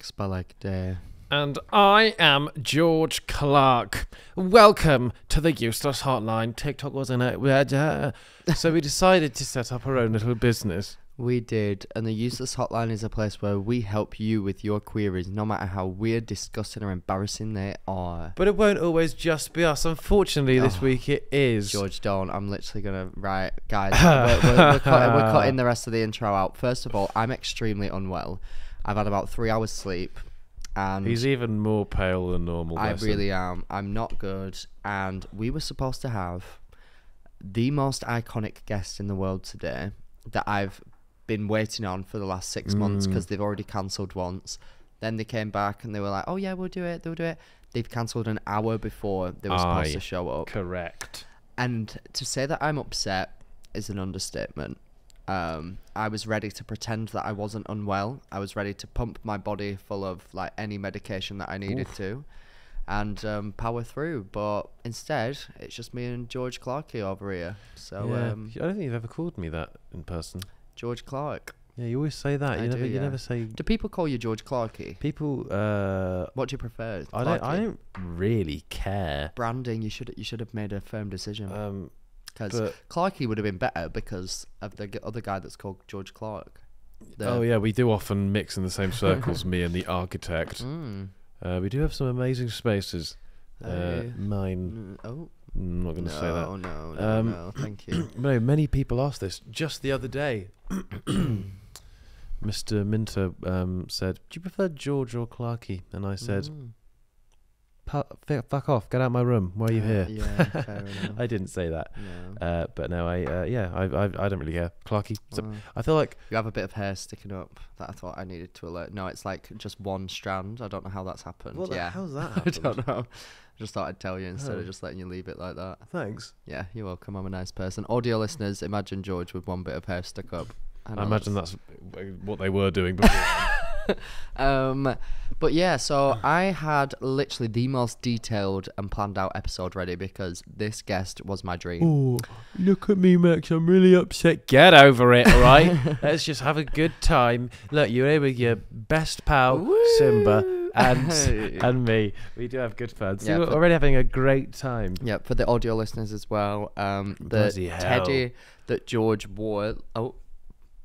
Max by day. And I am George Clarke. Welcome to the Useless Hotline. TikTok wasn't it. Uh, so we decided to set up our own little business. We did, and the Useless Hotline is a place where we help you with your queries, no matter how weird, disgusting, or embarrassing they are. But it won't always just be us. Unfortunately, this Oh, week it is. George, don't. I'm literally gonna right, guys. we're, we're, we're, cut, we're cutting the rest of the intro out. First of all, I'm extremely unwell. I've had about three hours sleep, and He's even more pale than normal. I really am. I'm not good, and we were supposed to have the most iconic guest in the world today that I've been waiting on for the last six months Mm. because they've already cancelled once. Then they came back and they were like, "Oh yeah, we'll do it. They'll do it." They've cancelled an hour before they were supposed to show up. Correct. And to say that I'm upset is an understatement. Um, I was ready to pretend that I wasn't unwell. I was ready to pump my body full of like any medication that I needed to, and um, power through. But instead, it's just me and George Clarkey over here. So yeah. um, I don't think you've ever called me that in person. George Clarke. Yeah, you always say that. I You do, never. You never say. Do people call you George Clarkey? People. Uh, What do you prefer? I don't. I don't really care. Branding. You should you should have made a firm decision Um, because but Clarkey would have been better because of the other guy that's called George Clarke. The- oh yeah, we do often mix in the same circles. me and the architect. Mm. Uh, we do have some amazing spaces. Uh, Hey. mine. Mm, Oh I'm not going to no, say that. no, no, Um, no. Thank you. No, many people asked this just the other day. Mr. Minter um, said, "Do you prefer George or Clarkey?" And I said, Mm. "Pu- f- "Fuck off! Get out of my room. Why are you Uh, here?" Yeah. I didn't say that, No. uh, but no, I uh, yeah, I, I I don't really care. Clarkey, So, Well, I feel like you have a bit of hair sticking up that I thought I needed to alert. No, it's like just one strand. I don't know how that's happened. What the yeah, hell's that I don't know. I just thought I'd tell you instead Oh. of just letting you leave it like that. thanks. Yeah, you're welcome. I'm a nice person. Audio listeners, imagine George with one bit of hair stuck up. I, know imagine that's what they were doing before. Um, but yeah, so I had literally the most detailed and planned out episode ready because this guest was my dream. oh, look at me, Max. I'm really upset. Get over it, all right? Let's just have a good time. Look, you're here with your best pal, Simba, and and me. We do have good fun. So Yeah, we're already having a great time. Yeah, for the audio listeners as well. Um, the teddy that George wore. Oh,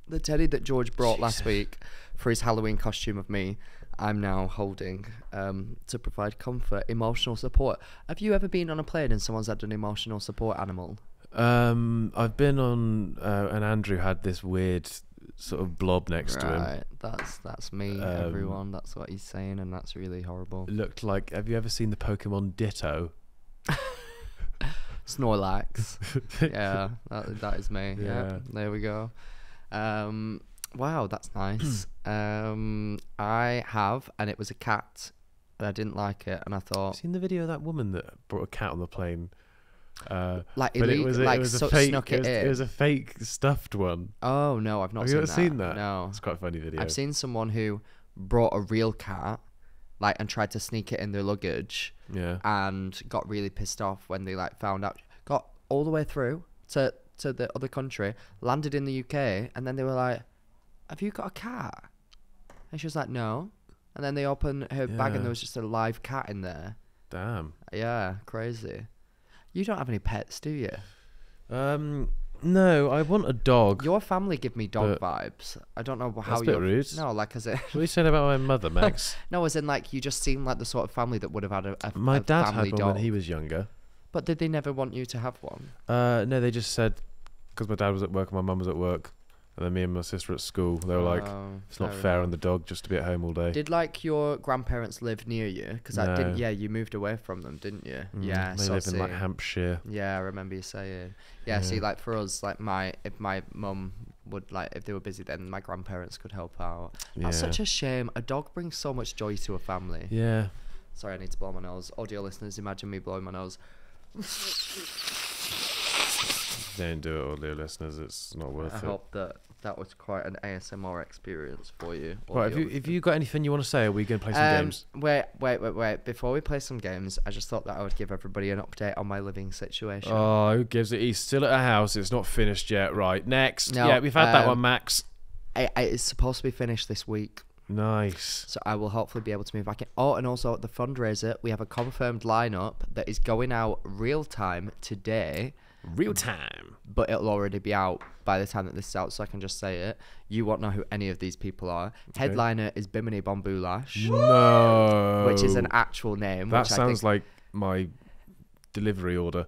the teddy that George brought last week for his Halloween costume of me. I'm now holding um, to provide comfort, emotional support. Have you ever been on a plane and someone's had an emotional support animal? Um, I've been on, uh, and Andrew had this weird sort of blob next to him. Right, that's that's me, Um, everyone. That's what he's saying, and that's really horrible. Looked like. Have you ever seen the Pokemon Ditto? Snorlax. yeah, that, that is me. Yeah. Yeah. there we go. Um, wow, that's nice. um, I have, and it was a cat. And I didn't like it, and I thought, Seen the video of that woman that brought a cat on the plane? Uh, like, but it was a, like it was so- a fake. snuck It it, was, in. it was a fake stuffed one. oh no, I've not Have seen, you ever that. seen that? No, It's quite a funny video. I've seen someone who brought a real cat, like, and tried to sneak it in their luggage, Yeah. and got really pissed off when they like found out. Got all the way through to to the other country, landed in the UK, and then they were like, "Have you got a cat?" And she was like, "No." And then they opened her bag, Yeah. and there was just a live cat in there. Damn. Yeah, crazy. You don't have any pets, do you? Um. No, I want a dog. Your family give me dog vibes. I don't know how That's a bit you. rude. No, like as it. What are you saying about my mother, Max? no, as in like you just seem like the sort of family that would have had a, a my a dad family had one dog. when he was younger. But did they never want you to have one? Uh, no, they just said because my dad was at work and my mum was at work, and then me and my sister at school. They were like, Oh, "It's not fair enough. on the dog just to be at home all day." Did like your grandparents live near you? Because I didn't. Yeah, you moved away from them, didn't you? Mm, yeah, they so live in like. Hampshire. Yeah, I remember you saying. Yeah, see, like for us, like my if my mum would like if they were busy, then my grandparents could help out. That's such a shame. A dog brings so much joy to a family. yeah. Sorry, I need to blow my nose. Audio listeners, imagine me blowing my nose. Don't do it, audio listeners. It's not worth I it. hope that that was quite an ASMR experience for you. Right, have you, have you got anything you want to say? Are we going to play some Um, games? Wait, wait, wait, wait. Before we play some games, I just thought that I would give everybody an update on my living situation. Oh, who gives it? He's still at a house. It's not finished yet. Right, next. No, yeah, we've had that um, one, Max. I, I, it's supposed to be finished this week. Nice. So I will hopefully be able to move back in. Oh, and also at the fundraiser, we have a confirmed lineup that is going out real time today, Real time. but it'll already be out by the time that this is out, so I can just say it. You won't know who any of these people are. Headliner is Bimini Bon Boulash, No. which is an actual name. That which I sounds think, like my delivery order.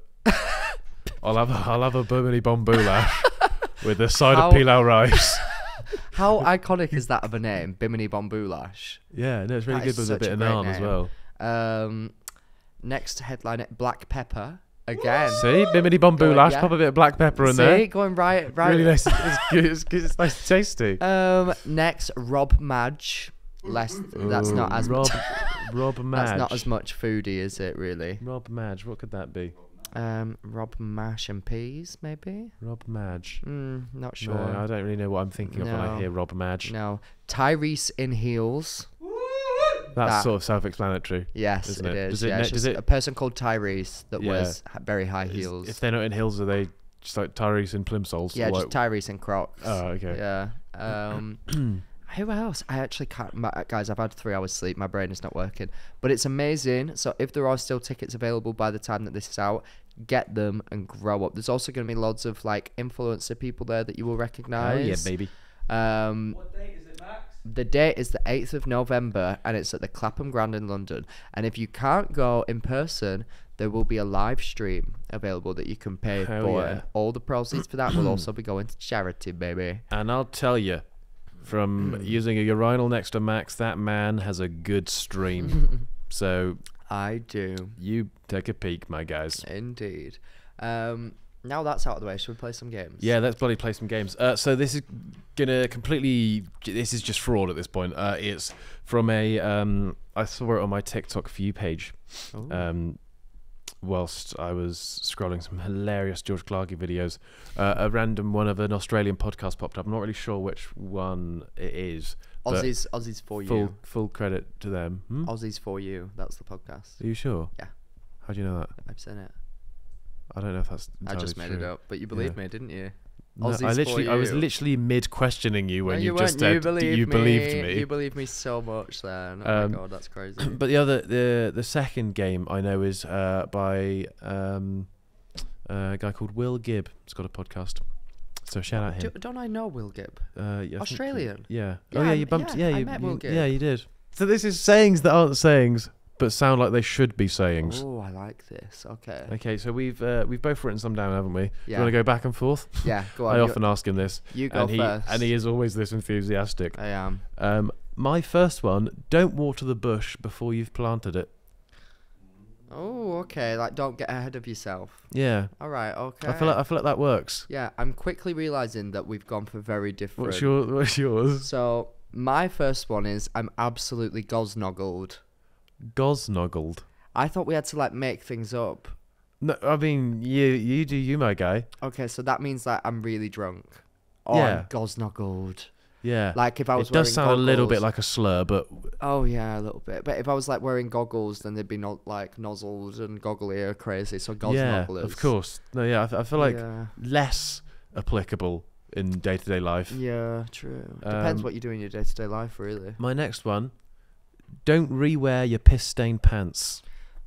I'll have a, I'll have a Bimini Bombula with a side How- of pilau rice. How iconic is that of a name, Bimini Bon Boulash? Yeah, no, it's really That good with a bit a of naan as well. Um, next headliner, Black Peppa again. See, Bimini Bon Boulash, yeah. pop a bit of black pepper in See, there. going right, right. Really nice. It's good. It's, good. it's nice and tasty. Um, next, Rob Madge. Less. That's not as Rob, much. Rob Madge. That's not as much foodie, is it? Really? Rob Madge. What could that be? Um, Rob Mash and peas, maybe. Rob Madge. Mm, not No, sure. I don't really know what I'm thinking of when I hear Rob Madge. No. Tyrese in heels. That's That- sort of self-explanatory. Yes, Isn't it it? is. Does it yeah, ne- it's does just it- a person called Tyrese that Yeah. wears very high Is- heels. If they're not in heels, are they just like Tyrese and plimsolls? yeah, just like- Tyrese and Crocs. Oh, okay. Yeah. Um, who else? I actually can't. My, guys, I've had three hours sleep. My brain is not working. But it's amazing. So if there are still tickets available by the time that this is out, get them and grow up. There's also going to be loads of like influencer people there that you will recognize. Oh recognize. yeah, baby. Um, the date is the 8th of November and it's at the Clapham Grand in London. And if you can't go in person, there will be a live stream available that you can pay Hell for. yeah. All the proceeds for that will also be going to charity, baby. And I'll tell you, from using a urinal next to Max, that man has a good stream. so I do. you take a peek, my guys. Indeed. Um, now that's out of the way, should we play some games? Yeah, let's bloody play some games. Uh, so this is gonna completely. This is just fraud at this point. Uh, it's from a. Um, I saw it on my TikTok view page. Ooh. Um, whilst I was scrolling some hilarious George Clarkey videos, uh, a random one of an Australian podcast popped up. I'm not really sure which one it is. Aussies, Aussies for Full you. full credit to them. Hmm? Aussies for you. That's the podcast. Are you sure? Yeah. How do you know that? I've seen it. I don't know if that's. I just made it up, but you believed Yeah. me, didn't you? No, I Aussies literally, I was literally mid questioning you when No, you, you just said you believed you me. believed me. You believed me so much then. Oh Um, my god, that's crazy. but the other, the the second game I know is uh, by um, a guy called Will Gibb. He's got a podcast. So shout out Do, him. don't I know Will Gibb? Uh, yeah, I think Australian? yeah. Yeah, Oh yeah, you bumped. yeah, Yeah, you, met you- Will Gibb. yeah, you did. So this is sayings that aren't sayings, but sound like they should be sayings. Oh, I like this. Okay. Okay, so we've uh, we've both written some down, haven't we? Do you want to go back and forth? Yeah, go on. I often ask him this, you go and he first. and he is always this enthusiastic. I am. Um, my first one: don't water the bush before you've planted it. Oh, okay. Like, don't get ahead of yourself. Yeah, All right. Okay. I feel like I feel like that works. yeah, I'm quickly realizing that we've gone for very different. What's your What's yours? So my first one is I'm absolutely gosnoggled. Gosnoggled. I thought we had to like make things up. No, I mean you you do you, my guy. Okay, so that means that I'm really drunk. Or Yeah. I'm gosnoggled. Yeah. Like if I was it does wearing sound a little bit goggles- like a slur, but Oh yeah, a little bit. But if I was like wearing goggles, then they'd be not like nozzled and goggle ear crazy. So yeah, gosnogglers. of course. No, yeah, I feel like yeah. less applicable in day to day life. Yeah, true. Depends Um, what you do in your day to day life, really. My next one: don't rewear your piss stained pants.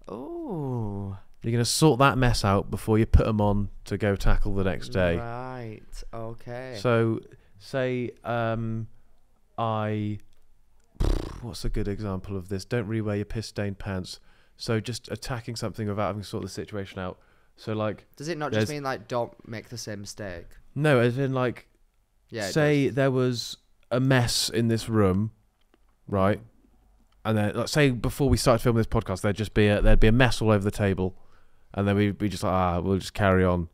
Oh. You're gonna sort that mess out before you put them on to go tackle the next day. Right. Okay. So, say um, I. What's a good example of this? Don't rewear your piss stained pants. So just attacking something without having to sort the situation out. So like Does it not just mean like don't make the same mistake? no, as in like Yeah. say there was a mess in this room, right? And then like say before we started filming this podcast, there'd just be a, there'd be a mess all over the table, and then we we just like ah we'll just carry on.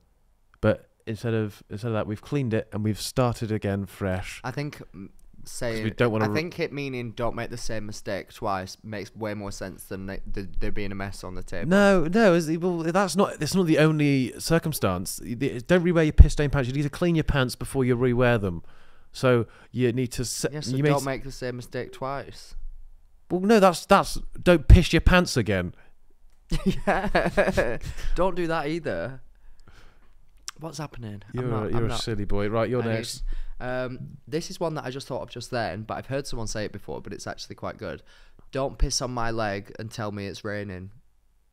But instead of instead of that, we've cleaned it and we've started again fresh. I think mm, saying we don't wanna I think it meaning don't make the same mistake twice makes way more sense than they, the, there being a mess on the table. No, no, is well, that's not that's not the only circumstance. Don't rewear your piss stained pants. You need to clean your pants before you rewear them. So you need to. Se- Yes, so you don't make the same mistake twice. Well, no, that's that's don't piss your pants again. yeah. don't do that either. What's happening? I'm You're not- a, I'm you're a not- silly boy. Right, you're I need- next. Um, this is one that I just thought of just then, but I've heard someone say it before, but it's actually quite good. Don't piss on my leg and tell me it's raining.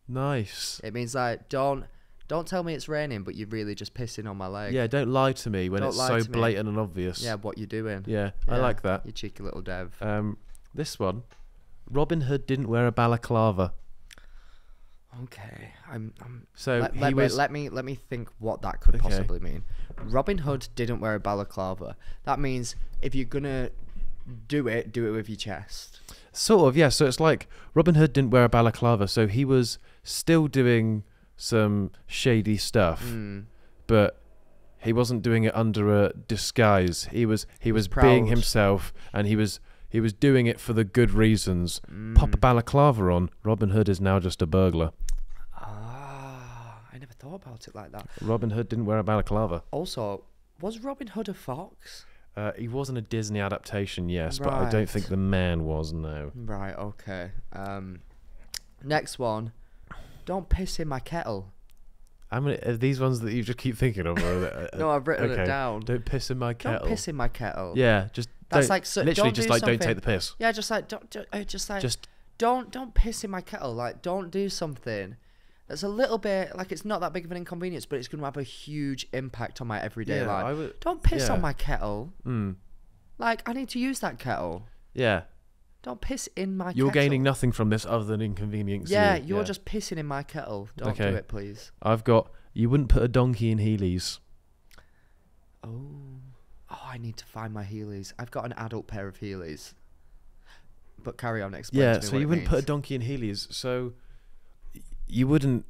Nice. It means like don't don't tell me it's raining, but you're really just pissing on my leg. Yeah, don't lie to me when Don't it's so to me. blatant and obvious. Yeah, what you're doing? Yeah, I like that. You cheeky little dev. Um, this one, Robin Hood didn't wear a balaclava, Okay, I'm. I'm so let, let, was. let me let me think what that could Okay. possibly mean. Robin Hood didn't wear a balaclava. That means if you're gonna do it, do it with your chest. Sort of, yeah. So it's like Robin Hood didn't wear a balaclava, so he was still doing some shady stuff, Mm. but he wasn't doing it under a disguise. He was he was, was being himself, and he was he was doing it for the good reasons. Mm. Pop a balaclava on. Robin Hood is now just a burglar. Ah, I never thought about it like that. Robin Hood didn't wear a balaclava. Also, was Robin Hood a fox? Uh, he wasn't a Disney adaptation, yes, but I don't think the man was. No. Right. Okay. Um, next one. Don't piss in my kettle. How many are these ones that you just keep thinking of? Or, uh, No, I've written okay. it down. Don't piss in my kettle. Don't piss in my kettle. Yeah, just That's like so, literally just do like don't take the piss. Yeah, just like don't, do uh, just like Just don't don't piss in my kettle. Like don't do something that's a little bit like it's not that big of an inconvenience, but it's going to have a huge impact on my everyday yeah, life. I would. Don't piss yeah. on my kettle. Mm, Like I need to use that kettle. yeah, Don't piss in my. you're kettle. gaining nothing from this other than inconvenience. Yeah, you. you're just pissing in my kettle. Don't Okay. do it, please. I've got. You wouldn't put a donkey in Heelys. Oh, oh, I need to find my Heelys. I've got an adult pair of Heelys. But carry on, explain. yeah, to me so you wouldn't put a donkey in Heelys. So you wouldn't.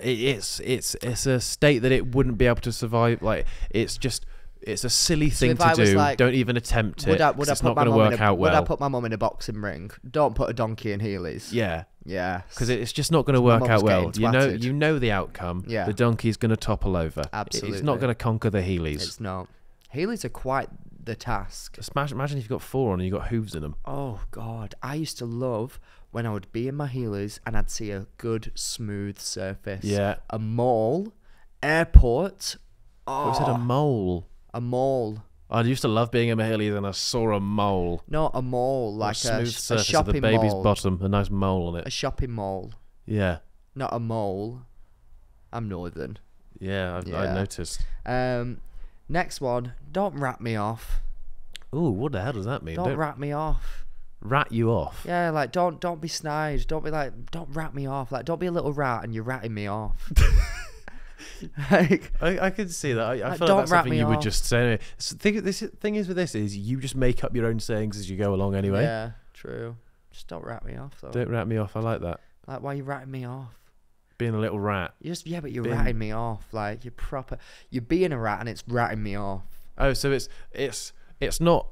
It's it's it's a state that it wouldn't be able to survive. Like it's just. It's a silly thing if to do. like- Don't even attempt it. Would I, would I it's not going to work a, out well. Would I put my mum in a boxing ring? Don't put a donkey in Heelys. yeah, Yeah. because it's just not going to work out well. You know, you know the outcome. Yeah. the donkey's going to topple over. Absolutely. It's not going to conquer the Heelys. It's not. Heelys are quite the task. Smash, imagine if you've got four on and you've got hooves in them. Oh God, I used to love when I would be in my Heelys and I'd see a good smooth surface. Yeah. A mall, airport. Oh. Oh, I said a oh. mole. A mole. I used to love being in my Heelys and I saw a mole. Not a mole, like a a, smooth a surface of shopping the baby's mall. bottom, a nice mole on it. A it. shopping mall, Yeah, not a mole. I'm northern. yeah, I've, I Yeah. noticed. Um, next one. Don't rat me off. Ooh, what the hell does that mean? Don't, rat me off. rat you off. Yeah, like don't don't be snide. Don't be like don't rat me off. Like don't be a little rat and you're ratting me off. like I, I could see that. I, I Like, feel like that's something me you would just say. Anyway. So thing, this thing is with this is you just make up your own sayings as you go along anyway. Yeah, true. Just don't rat me off though. Don't rat me off. I like that. Like why are you ratting me off? Being a little rat. You just yeah, but you're Bin- ratting me off. Like you're proper. You're being a rat and it's ratting me off. Oh, so it's it's it's not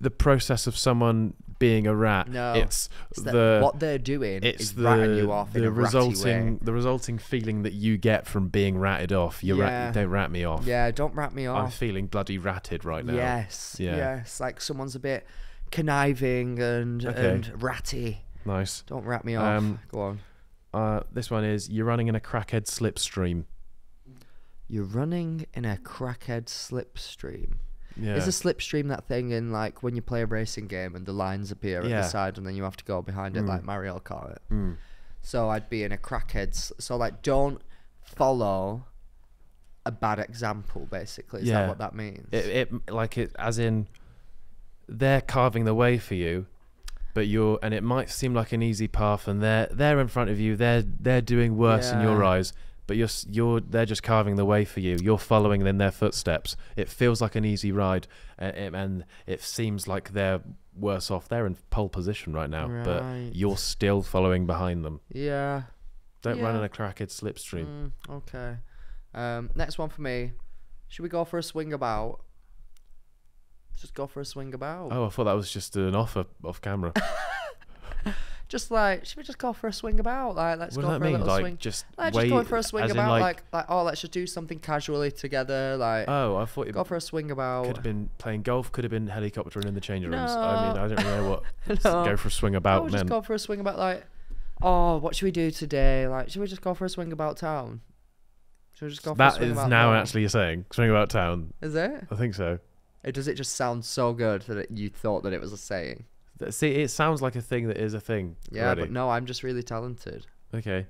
the process of someone being a rat. No, it's, It's the what they're doing it's is the ratting you off in the a resulting the resulting feeling that you get from being ratted off. You Yeah. rat, don't rat me off. Yeah, don't rat me off. I'm feeling bloody ratted right now. Yes, Yeah. yes. Like someone's a bit conniving and Okay. and ratty. Nice. Don't rat me off. Um, Go on. Uh, this one is you're running in a crackhead slipstream. You're running in a crackhead slipstream. Yeah. Is a slipstream that thing in like when you play a racing game and the lines appear at Yeah. the side and then you have to go behind it Mm. like Mario Kart? Mm. So I'd be in a crackhead. So like, don't follow a bad example. Basically, is Yeah. that what that means? It, it like it as in they're carving the way for you, but you're and it might seem like an easy path, and they're they're in front of you. They're they're doing worse in your eyes, but you're you're they're just carving the way for you. You're following in their footsteps. It feels like an easy ride, and, and it seems like they're worse off. They're in pole position right now, Right. but you're still following behind them. yeah. Don't run in a crackhead slipstream. Mm, okay. Um, next one for me. Should we go for a swing about? Just go for a swing about. Oh, I thought that was just an offer off camera. Just like, should we just go for a swing about? Like, let's what go for mean? a little Like swing. just Like, just going for a swing about, like, like, like, oh, let's just do something casually together. Like, Oh, I thought it go for a swing about. could have been playing golf. Could have been helicoptering in the changing rooms. I mean, No. I don't really know what No. go for a swing about would just go for a swing about like, oh, what should we do today? Like, should we just go for a swing about town? Should we just go for a swing is about now town? actually a saying. Swing about town. Is it? I think so. It does it just sound so good that it, you thought that it was a saying? See, it sounds like a thing that is a thing. Yeah, already. but no, I'm just really talented. Okay.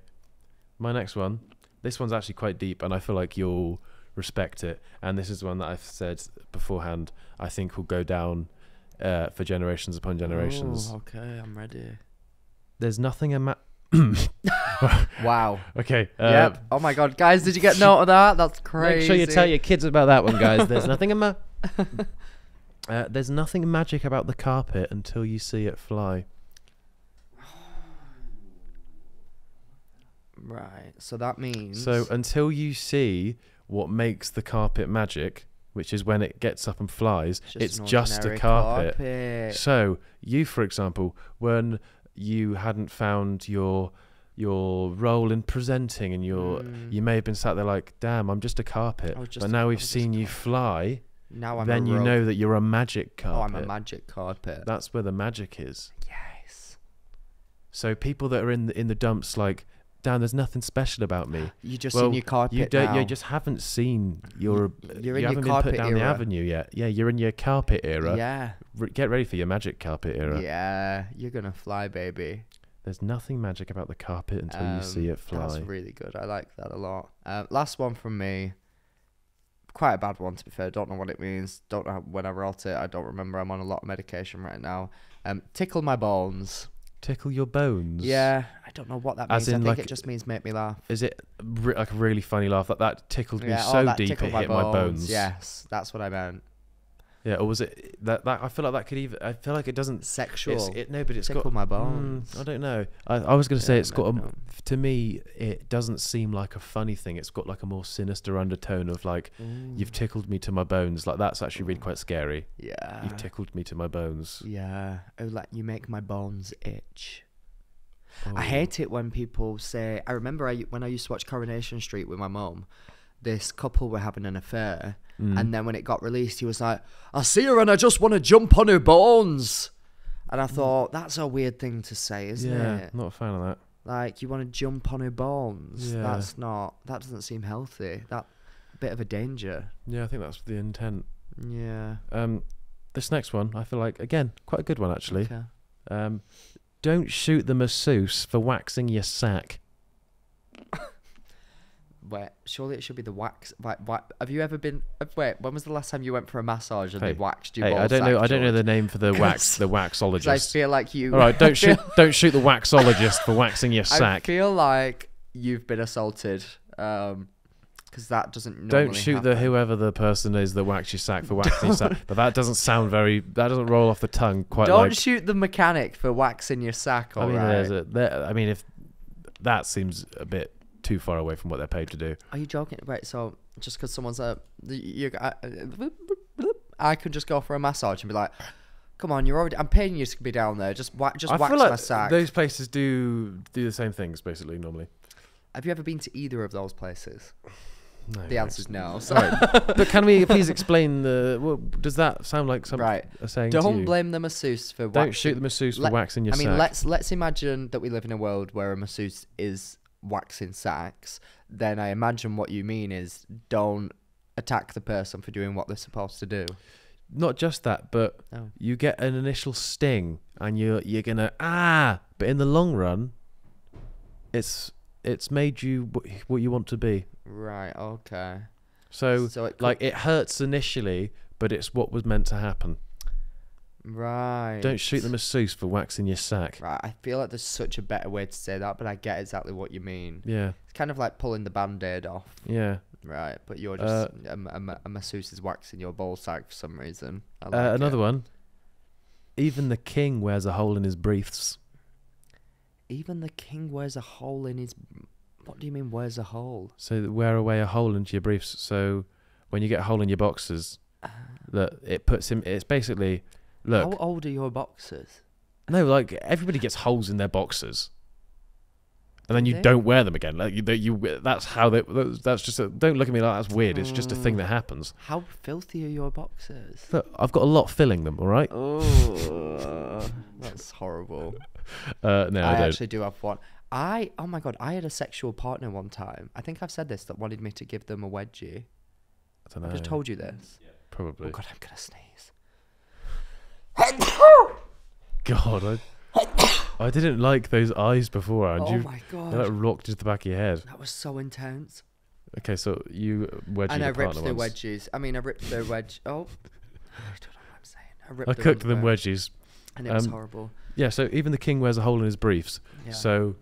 My next one. This one's actually quite deep, and I feel like you'll respect it. And this is one that I've said beforehand. I think will go down uh, for generations upon generations. Oh, okay, I'm ready. There's nothing ima- Wow. Okay. Uh, yep. Oh my god, guys, did you get note of that? That's crazy. Make sure you tell your kids about that one, guys. There's nothing ima- uh, There's nothing magic about the carpet until you see it fly. Right. So that means. So until you see what makes the carpet magic, which is when it gets up and flies, it's an just a carpet. carpet. So you, for example, when you hadn't found your your role in presenting and your Mm. you may have been sat there like, damn, I'm just a carpet. Just But a- now we've seen you fly, Now I'm then you rug. know that you're a magic carpet. Oh. I'm a magic carpet. That's where the magic is. yes. So people that are in the, in the dumps like, damn, there's nothing special about me. You just Well, seen your carpet You don't. now. You just haven't seen your. you're you in your haven't been carpet put down the avenue yet. Yeah, you're in your carpet era. Yeah. Re- get ready for your magic carpet era. Yeah. You're gonna fly, baby. There's nothing magic about the carpet until you see Um, it fly. That's really good. I like that a lot. Uh, last one from me. Quite a bad one to be fair. Don't know what it means. Don't know when I wrote it. I don't remember. I'm on a lot of medication right now. Um, tickle my bones. Tickle your bones. Yeah, I don't know what that As means. I think like- it just means make me laugh. Is it re- like a really funny laugh? Like that tickled me so oh, that deep it hit my bones. Yes, that's what I meant. Yeah. Or was it that? That I feel like that could even. I feel like it doesn't. Sexual. It no, but it's tickle got. my Mm, bones. I don't know. I, I was gonna say Yeah, it's got. A, to me, it doesn't seem like a funny thing. It's got like a more sinister undertone of like you've tickled me to my bones. Like that's actually really quite scary. Yeah. You've tickled me to my bones. Yeah. Oh, like you make my bones itch. Oh. I hate it when people say. I remember I, when I used to watch Coronation Street with my mum. This couple were having an affair, Mm. and then when it got released, he was like, "I see her and I just want to jump on her bones." And I thought that's a weird thing to say, isn't Mm. yeah, it? not a fan of that. Like you want to jump on her bones. Yeah. That's not. That doesn't seem healthy. That bit of a danger. Yeah, I think that's the intent. Yeah. Um, this next one, I feel like again quite a good one actually. Okay. Um, don't shoot the masseuse for waxing your sack. Wait, surely it should be the wax. Wa- have you ever been? uh, Wait, when was the last time you went for a massage and Hey, they waxed you? Hey, I don't know. I don't know the name for the wax. The 'Cause I feel like you. All right, don't shoot. Don't shoot the waxologist for waxing your sack. I feel like you've been assaulted. Um, because that doesn't. Normally Don't shoot the whoever the person is that whacks your sack for waxing your sack. But that doesn't sound very. That doesn't roll off the tongue quite Don't like. shoot the mechanic for waxing your sack. I mean, right. a. There, I mean, if that seems a bit too far away from what they're paid to do. Are you joking? Right. So just because someone's uh, a, you, I, I could just go for a massage and be like, "Come on, you're already. I'm paying you to be down there. Just whack, just I wax feel my like sack." those places do do the same things basically normally. Have you ever been to either of those places? No, The answer's no. So but can we please explain the? What, does that sound like some right. a saying Don't you? blame the masseuse for Don't waxing. shoot the masseuse for Let- waxing your I mean, sack. let's let's imagine that we live in a world where a masseuse is waxing sacks. Then I imagine what you mean is don't attack the person for doing what they're supposed to do. Not just that, but Oh. you get an initial sting, and you're you're gonna ah. But in the long run, it's it's made you what you want to be. Right. Okay. So, So it could- like it hurts initially, but it's what was meant to happen. Right. Don't shoot the masseuse for waxing your sack. Right. I feel like there's such a better way to say that, but I get exactly what you mean. Yeah, It's kind of like pulling the band-aid off. yeah. Right. But you're just Uh, a, a, a masseuse is waxing your ball sack for some reason. I Uh, another it. one. Even the king wears a hole in his briefs. Even the king wears a hole in his. What do you mean wears a hole? So wear away a hole into your briefs. So when you get a hole in your boxers, Uh, that it puts him. It's basically look. How old are your boxers? No, like everybody gets holes in their boxers, and then you don't wear them again. Like you, you that's how they. That's just. A, don't look at me like that's weird. It's just a thing Mm. that happens. How filthy are your boxers? Look, I've got a lot filling them. All right. Oh, that's horrible. Uh, no, I, I don't. actually do have one. I oh my god, I had a sexual partner one time. I think I've said this that wanted me to give them a wedgie. I don't know. I've just told you this. Probably. Oh god, I'm gonna sneeze. God, I, I didn't like those eyes before, and oh you my they like god, rocked into the back of your head. that was so intense. Okay, so you wedged and I ripped the once. wedges. I mean, I ripped the wedge. Oh, I don't know what I'm saying. I ripped I the cooked them wedgies. and it was um, horrible. Yeah, so even the king wears a hole in his briefs. Yeah. So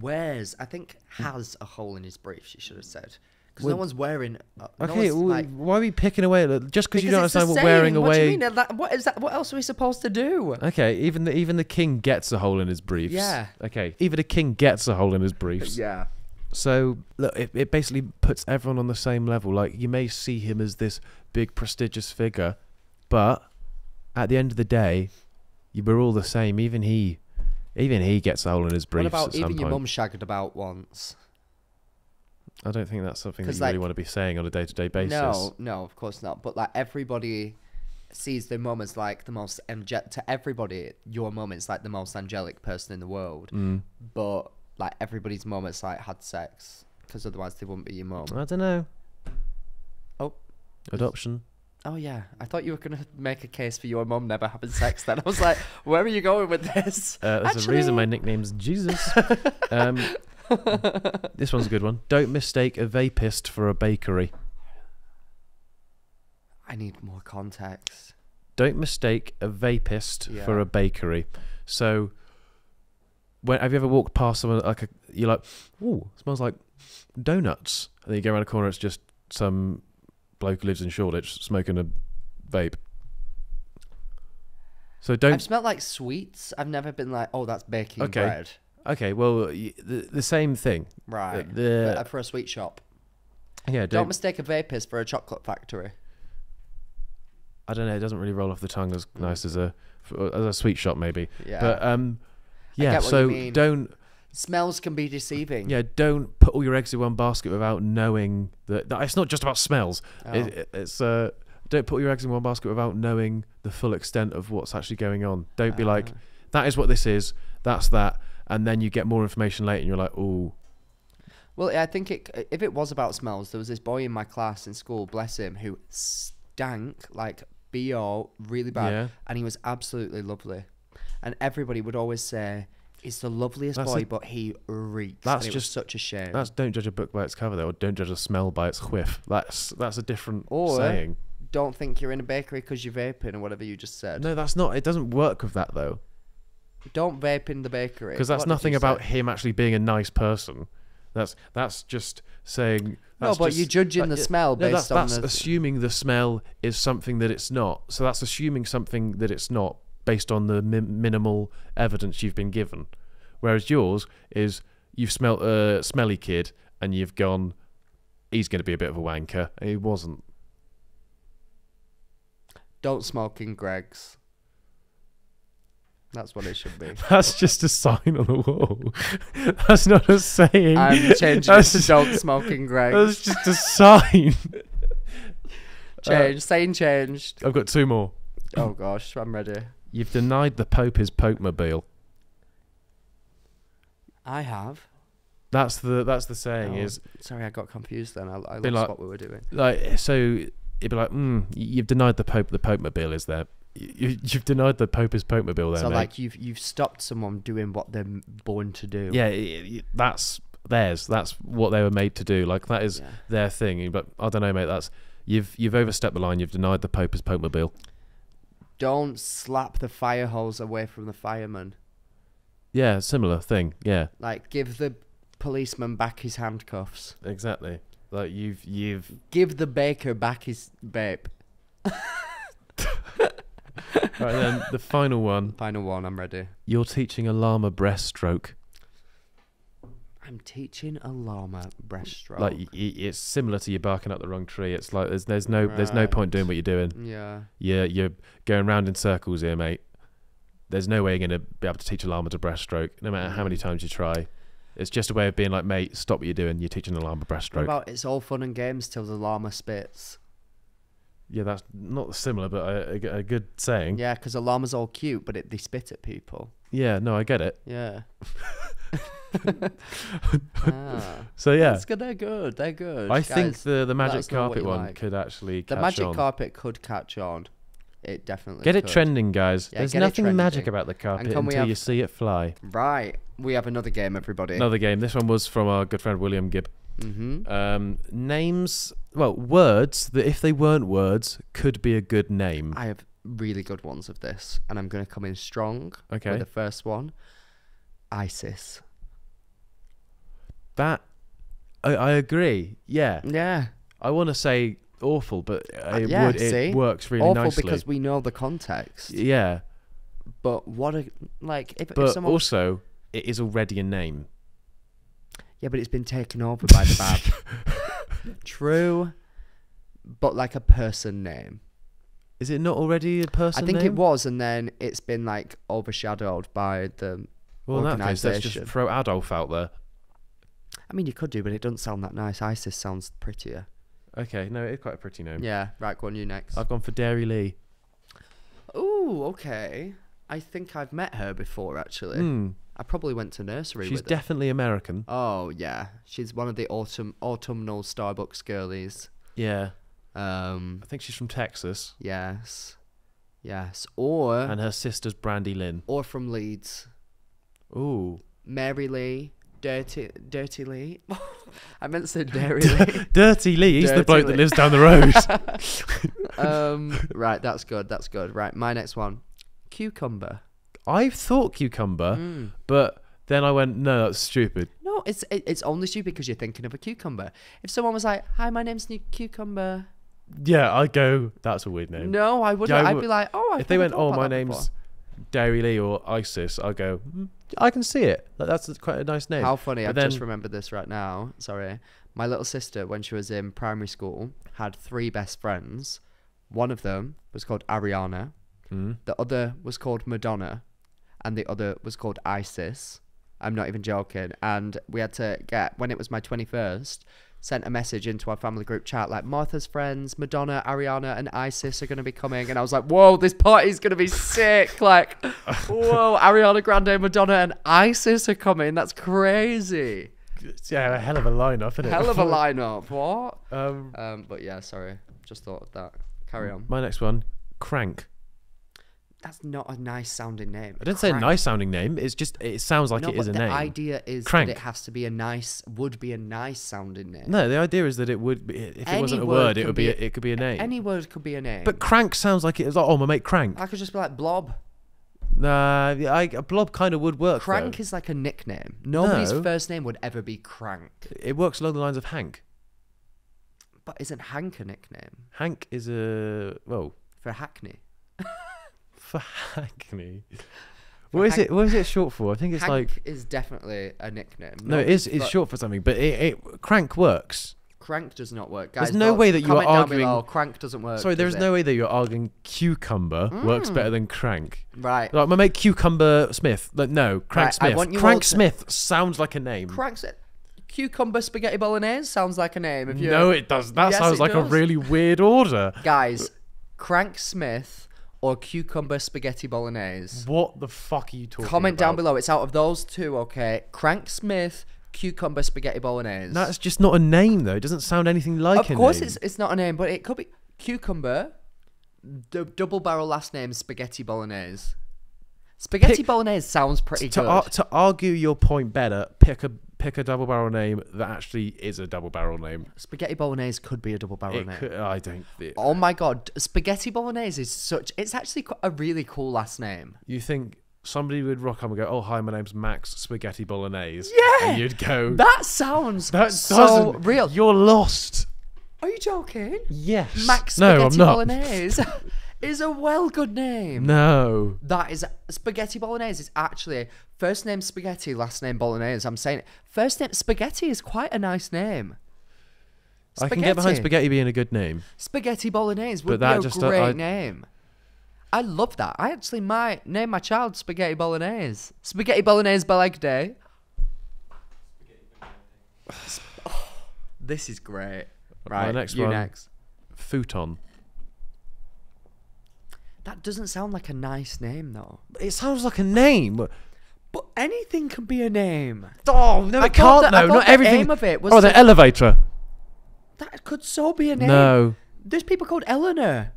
wears, I think, has a hole in his briefs. You should have said, because no one's wearing. Uh, no okay, one's, well, like, why are we picking away? Just because you don't because it's the understand what wearing same. What do you mean? Like, what is that? What else are we supposed to do? Okay, even the even the king gets a hole in his briefs. Yeah. Okay, even the king gets a hole in his briefs. Yeah. So look, it, it basically puts everyone on the same level. Like you may see him as this big prestigious figure, but at the end of the day, you we're all the same. Even he, even he gets a hole in his briefs What about even your mum shagged about once? I don't think that's something that you really like- want to be saying on a day-to-day basis. No, no, of course not. But like everybody sees their mum as like the most ange- to everybody. Your mum is like the most angelic person in the world. Mm. But like everybody's mum has like had sex because otherwise they wouldn't be your mum. I don't know. Oh. Adoption. Oh yeah, I thought you were gonna make a case for your mum never having sex. Then I was like, where are you going with this? Uh, there's a reason my Actually- nickname's Jesus. um, this one's a good one. Don't mistake a vapist for a bakery. I need more context. Don't mistake a vapist for a bakery. So, when have you ever walked past someone like a, you're like, "Ooh, smells like donuts," and then you go around a corner, it's just some bloke who lives in Shoreditch smoking a vape. So don't. I've smelled like sweets. I've never been like, oh, that's baking Okay. bread. Okay, well, y- the, the same thing. Right. the- for a sweet shop. Yeah, Don't, don't. mistake a vapist for a chocolate factory. I don't know. It doesn't really roll off the tongue as nice as a as a sweet shop maybe. Yeah. But um, yeah. get what you So mean. don't Smells can be deceiving. yeah don't put all your eggs in one basket without knowing that, that it's not just about smells. Oh. It, it- it's uh don't put all your eggs in one basket without knowing the full extent of what's actually going on. Don't be like Ah. that is what this is. That's that. And then you get more information later, and you're like, oh, Well, I think it, uh, if it was about smells, there was this boy in my class in school, bless him, who stank like bo really bad, Yeah. and he was absolutely lovely, and everybody would always say he's the loveliest That's boy, a- but he reeks. That's and it was just- such a shame. that's don't judge a book by its cover, though, or don't judge a smell by its whiff. That's that's a different Or- saying. Don't think you're in a bakery because you're vaping or whatever you just said. No, that's not. It doesn't work with that though. Don't vape in the bakery because that's What nothing about say? him actually being a nice person. That's that's just saying. No, but just- you're judging that- the smell no, based that's, on that's the. assuming the smell is something that it's not. So that's assuming something that it's not based on the mi- minimal evidence you've been given. Whereas yours is you've smelt a smelly kid and you've gone, he's going to be a bit of a wanker. He wasn't. Don't smoke in Greggs. That's what it should be. That's just a sign on the wall. that's not a saying. I'm changing it to just- don't smoke in Greggs. That's just a sign. Change. Saying changed. I've got two more. Oh gosh, I'm ready. You've denied the Pope his Pope mobile. I have. That's the that's the saying Oh, is Sorry, I got confused then. I, I lost like- what we were doing. like so it'd be like mm, you've denied the Pope the Pope mobile is there. You, you've denied the Pope Pope mobile there, so mate. like you've you've stopped someone doing what they're born to do. yeah, that's theirs. That's what they were made to do. Like that is Yeah. their thing. But I don't know, mate. That's you've you've overstepped the line. You've denied the Pope his Pope mobile. Don't slap the fire hose away from the fireman. Yeah, similar thing. Yeah, Like give the policeman back his handcuffs. exactly. Like you've you've Give the baker back his vape. right then the final one. Final one. I'm ready. You're teaching a llama breaststroke. I'm teaching a llama breaststroke. Like y- y- it's similar to you barking up the wrong tree. It's like there's there's no there's no point doing what you're doing. yeah. You're you're going round in circles here, mate. There's no way you're gonna be able to teach a llama to breaststroke, no matter how many Mm. times you try. It's just a way of being like, mate, stop what you're doing. You're teaching a llama What breaststroke. about it's all fun and games till the llama spits? Yeah, that's not similar, but a, a, a good saying. Yeah, because a llama's all cute, but it, they spit at people. Yeah, no, I get it. Yeah. ah, So yeah, that's good. They're good. They're good. I think the the magic us know what carpet one like. could actually the catch magic on. carpet could catch on. It definitely Get it could. trending, guys. Yeah, There's get it nothing magic about the carpet can we until have- you see it fly. Right. We have another game, everybody. Another game. This one was from our good friend William Gibb. Mm-hmm. Um, names, well, words that if they weren't words could be a good name. I have really good ones of this, and I'm going to come in strong Okay. with the first one. ISIS. That I, I agree. Yeah, Yeah. I want to say awful, but it yeah, would it works really Awful nicely. because we know the context. yeah, But what a like if, if but someone also it is already a name. Yeah, but it's been taken over by the bad. True, but like a person name. Is it not already a person? I think name? it was, and then it's been like overshadowed by the. Well, in that case, let's just throw Adolf out there. I mean, you could do, but it doesn't sound that nice. ISIS sounds prettier. Okay, no, it's quite a pretty name. Yeah, right. Go on, you next. I've gone for Dairy Lee. Ooh, okay. I think I've met her before. Actually, Hmm. I probably went to nursery She's with her. definitely American. Oh yeah, she's one of the autumn autumnal Starbucks girlies. Yeah, Um, I think she's from Texas, yes, yes, or and her sister's Brandy Lynn. or from Leeds, Ooh, Mary Lee, Dirty Dirty Lee. I meant to say Dairy Lee. Dirty Lee. He's the Dirty bloke Lee. that lives down the road. um, right, that's good. That's good. Right, my next one, cucumber. I thought cucumber, Mm. but then I went, no, that's stupid. No, it's it, it's only stupid because you're thinking of a cucumber. If someone was like, "Hi, my name's New Cucumber," Yeah, I'd go. That's a weird name. no, I wouldn't. Yeah, I I'd be like, "Oh, I've if they went, oh, my name's before." Dairy Lee or ISIS, I'll go. "Mm, I can see it. Like, that's quite a nice name. How funny! But I've then- just remembered this right now. Sorry, my little sister, when she was in primary school, had three best friends. One of them was called Ariana. Mm. The other was called Madonna, and the other was called Isis. I'm not even joking. And we had to get when it was my 21st, sent a message into our family group chat like Martha's friends, Madonna, Ariana, and Isis are going to be coming. And I was like, whoa, this party's going to be sick! Like, whoa, Ariana Grande, Madonna, and Isis are coming. That's crazy. Yeah, a hell of a lineup, isn't it? Hell of a lineup. What? Um, Um, but yeah, sorry, just thought of that. Carry on. my next one, Crank. That's not a nice sounding name. I didn't say a Crank. nice sounding name. It's just it sounds like no, it is but a the name. idea is Crank. that it has to be a nice, would be a nice sounding name. No, the idea is that it would be if it wasn't a word word, it can would be, be- a, it could be a name. Any word could be a name. but crank sounds like it is like oh my mate crank. I could just be like Blob. Nah, yeah, I, a blob kind of would work. Crank though. is like a nickname. Nobody's No. first name would ever be Crank. It works along the lines of Hank. But isn't Hank a nickname Hank is a well for Hackney? for Hackney. What is Hank- it? What is it short for? I think it's Hank like is definitely a nickname. no, it is. It's but short for something, but it, it crank works. Crank does not work. Guys, There's no way that you are comment down arguing- below, Crank doesn't work. Sorry, there does is it? no way that you're arguing cucumber works better mm. than crank. Right. Like my mate Cucumber Smith. Like no, Crank Right, I Smith. want you all Crank to- Smith sounds like a name. Crank said, cucumber spaghetti bolognese sounds like a name. If you No, it does. That Yes, sounds it like a does. really weird order. guys, Crank Smith or cucumber spaghetti bolognese. What the fuck are you talking about? Comment down below. It's out of those two, okay? Crank Smith, cucumber spaghetti bolognese. That's just not a name, though. It doesn't sound anything like of a course, name. it's it's not a name, but it could be cucumber. D- double barrel last name spaghetti bolognese. Spaghetti Pick- bolognese sounds pretty to, good. ar- to argue your point better, pick a pick a double barrel name that actually is a double barrel name. spaghetti bolognese could be a double barrel It name. could, I don't. Oh my god, spaghetti bolognese is such. It's actually qu- a really cool last name. you think somebody would rock up and go, "Oh, hi, my name's Max Spaghetti Bolognese," Yeah! and you'd go, That sounds "That so doesn't real. You're lost." Are you joking? Yes. Max no, Spaghetti I'm not. Bolognese is a well good name. No. That is spaghetti bolognese is actually first name spaghetti, last name bolognese. I'm saying it. First name spaghetti is quite a nice name. I can get behind spaghetti being a good name. Spaghetti bolognese would be a just, uh, great I- name. I love that. I actually might name my child spaghetti bolognese. Spaghetti bolognese by Balegde. Sp- oh, this is great. Right, next you one. next. Futon. That doesn't sound like a nice name though. It sounds like a name. But anything can be a name. Oh no, I it can't. that- no, not the everything. aim of it was oh, the to- elevator. That could so be a name. No. There's people called Eleanor.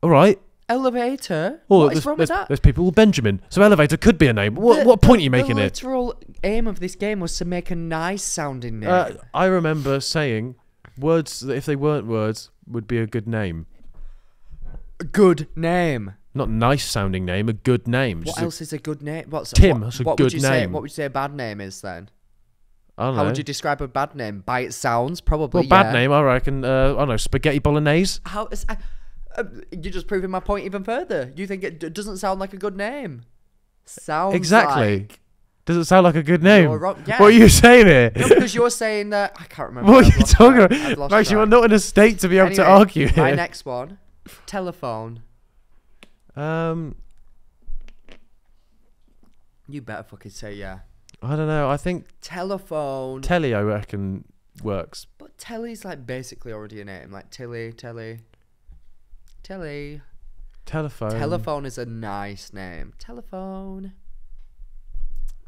All right. Elevator. Well, what there's, is wrong with that? there's people called Benjamin. So elevator could be a name. What, The- what point are you the- making the it? literal aim of this game was to make a nice sounding name. Uh, I remember saying words that if they weren't words would be a good name. Good name. Not nice sounding name, a good name. What Just a- else is a good name? What's Tim, What, that's a what good would you Say, name. what would you say a bad name is then? I don't How would you describe a bad name? By its sounds, probably. well, bad yeah. name, I reckon. Uh, I don't know, spaghetti bolognese. How is? I, uh, you're just proving my point even further. You think it d- doesn't sound like a good name? Sounds Exactly. like- Does it sound like a good name? You're wrong- yeah. What are you saying here? No, because you're saying that I can't remember. what are I've you lost talking track. about? Lost Max, you are track. not in a state to be able to Anyway, argue My here. next one, telephone. Um, You better fucking say yeah. I don't know. I think Telephone. telly, I reckon, works. but telly's like basically already a name. Like Tilly, Telly. Telly. Telephone. Telephone is a nice name. Telephone.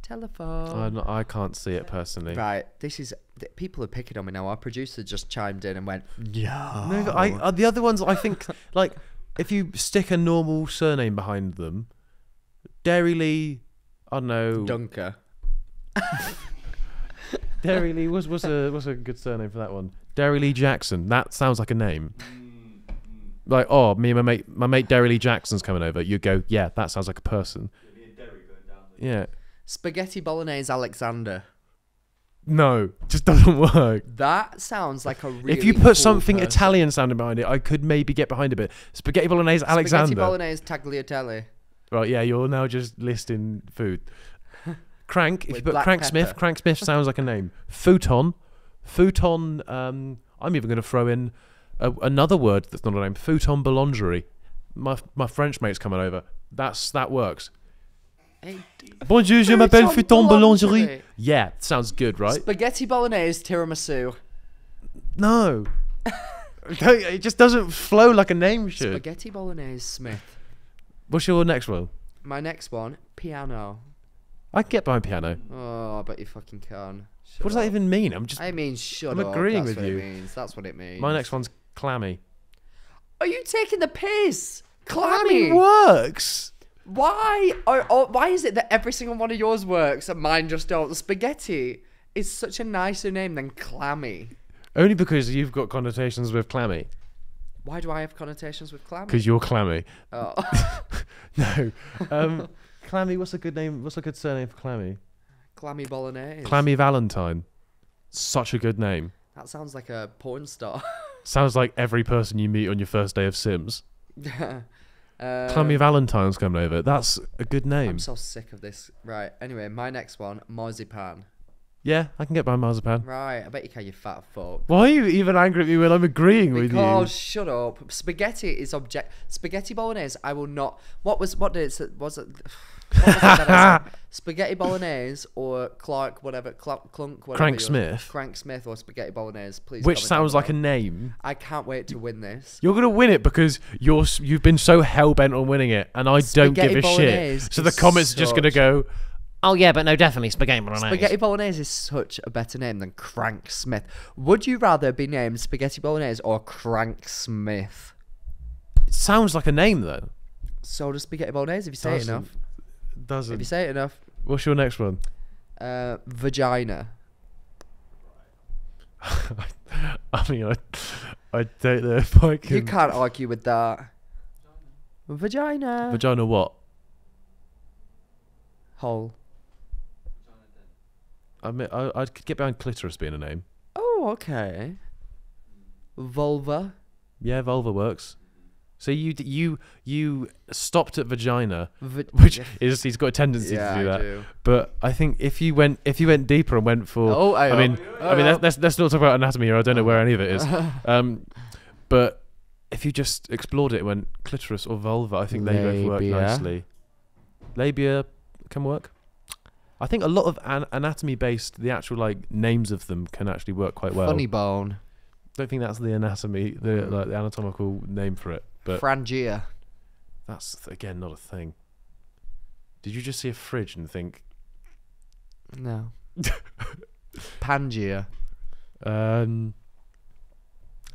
Telephone. I'm not, I can't see it personally. Right, this is th- people are picking on me now. Our producer just chimed in and went, "Yeah." No, but I uh, the other ones I think like if you stick a normal surname behind them, Dairy Lee, I don't know. Dunker. Dairy Lee what's what's a what's a good surname for that one? Dairy Lee Jackson. That sounds like a name. Like oh, me and my mate, my mate Dairy Lee Jackson's coming over. You go, yeah, that sounds like a person. Yeah. Spaghetti bolognese Alexander. No, just doesn't work. That sounds like a really. if you cool put something person. Italian sounding behind it, I could maybe get behind a bit. Spaghetti bolognese Alexander. Spaghetti bolognese tagliatelle. Right, yeah, you're now just listing food. Crank, if With you put Crank Smith. Crank Smith sounds like a name. Futon, Futon, um, I'm even going to throw in a, another word that's not a name. Futon boulangerie. My my French mate's coming over. That's that works. Hey, Bonjour, je m'appelle Futon Futon boulangerie. boulangerie. Yeah, sounds good, right? Spaghetti bolognese tiramisu. No. Don't- it just doesn't flow like a name should. Spaghetti bolognese Smith. What's your next one? My next one, piano. I can get behind piano. Oh, I bet you fucking can. Shut What does that up. even mean? I'm just. I mean, shut I'm up. agreeing That's with what you. It means. That's what it means. My next one's clammy. Are you taking the piss? Clammy Clammy. works. Why? Or, or why is it that every single one of yours works and mine just don't? Spaghetti is such a nicer name than clammy. Only because you've got connotations with clammy. Why do I have connotations with clammy? Because you're clammy. Oh. No. Um, clammy. What's a good name? What's a good surname for clammy? clammy bolognese. Clammy Valentine. Such a good name. That sounds like a porn star. Sounds like every person you meet on your first day of Sims. Uh, Clammy Valentine's coming over. That's a good name. I'm so sick of this. Right. Anyway, my next one, marzipan. yeah, I can get by marzipan. Right. I bet you can, you fat fuck. Why are you even angry at me when I'm agreeing with you? Because shut up. Spaghetti is object. Spaghetti bolognese. I will not. What was what did it? Was it? What was it that I said? spaghetti bolognese or Clark whatever Clark Clunk whatever. Crank Smith. Crank Smith or spaghetti bolognese. Please. Which sounds like a name. I can't wait to win this. You're gonna win it because you're you've been so hell bent on winning it, and I don't give a shit. So the comments are just gonna go, "Oh yeah, but no, definitely spaghetti bolognese." Spaghetti bolognese is such a better name than Crank Smith. Would you rather be named spaghetti bolognese or Crank Smith? It sounds like a name though. So does spaghetti bolognese if you say it Doesn't. If you say it enough. What's your next one? Uh, vagina. I mean, I, I don't know if I can. You can't argue with that. Vagina. Vagina what? Hole. I mean, I, I could get behind clitoris being a name. Oh, okay. Vulva. Yeah, vulva works. So you you you stopped at vagina, Va- which is he's got a tendency yeah, to do I that. do. But I think if you went if you went deeper and went for Oh, I, I mean, oh, I mean, oh. let's, let's not talk about anatomy here. I don't know where any of it is. Um, but if you just explored it, and went clitoris or vulva, I think they both work nicely. Labia can work. I think a lot of an- anatomy-based, the actual like names of them can actually work quite well. Funny bone. Don't think that's the anatomy, the Mm. like the anatomical name for it, but Frangia. that's again not a thing. Did you just see a fridge and think No. Pangaea. Um,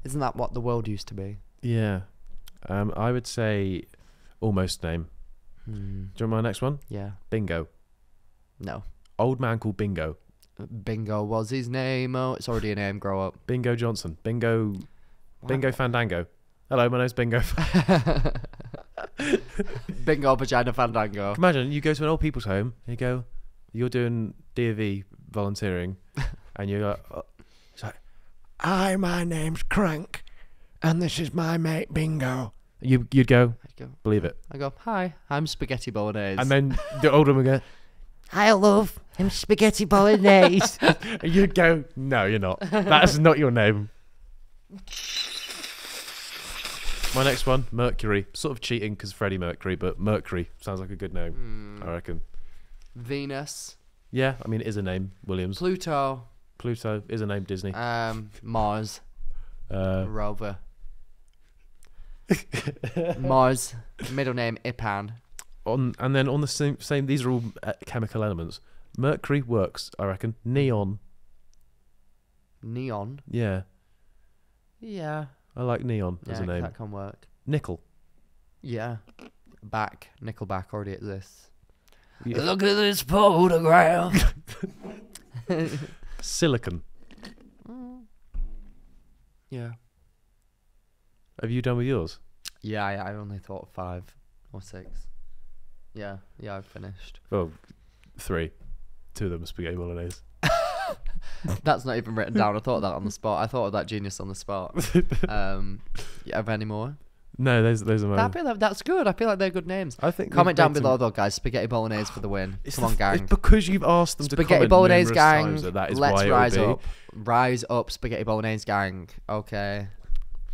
Isn't that what the world used to be? yeah. Um, I would say almost name. Hmm. Do you want my next one? Yeah. Bingo. No. Old man called Bingo. Bingo was his name. Oh, it's already a name. Grow up. Bingo Johnson. Bingo. Bingo Fandango. Hello, my name's Bingo. Bingo vagina fandango. Imagine you go to an old people's home. And you go, you're doing DV volunteering, and you go, oh, it's like, hi, my name's Crank, and this is my mate Bingo. You you'd go, go. believe it, I go. Hi, I'm spaghetti bolognese. and then the old woman go, I love him spaghetti bolognese. and you'd go, no, you're not. That's not your name. My next one, Mercury. Sort of cheating because Freddie Mercury, but Mercury sounds like a good name. Hmm. I reckon. Venus, Yeah, I mean it is a name. Williams. Pluto, Pluto is a name. Disney. um, Mars, Uh, rover. Mars, middle name Ipan. on and then on the same same. These are all uh, chemical elements. Mercury works. I reckon. Neon. Neon. Yeah, Yeah. I like neon Yeah, as a name. that can work. Nickel. Yeah. Back. Nickelback already exists. Yeah. Look at this photograph. Silicon. yeah. Have you done with yours? Yeah, I, I only thought five or six. Yeah, yeah, I've finished. Oh, three. Two of them are spaghetti bolognese. That's not even written down. I thought of that on the spot. I thought of that genius on the spot. Um, yeah, have any more? No, those those are I mine. feel like that's good. I feel like they're good names. I think. Comment down below though, guys. Spaghetti bolognese for the win. It's Come the on, gang. It's because you've asked them to Spaghetti comment bolognese numerous gang. times that that is Let's why it will rise be. up. Rise up, spaghetti bolognese gang. Okay,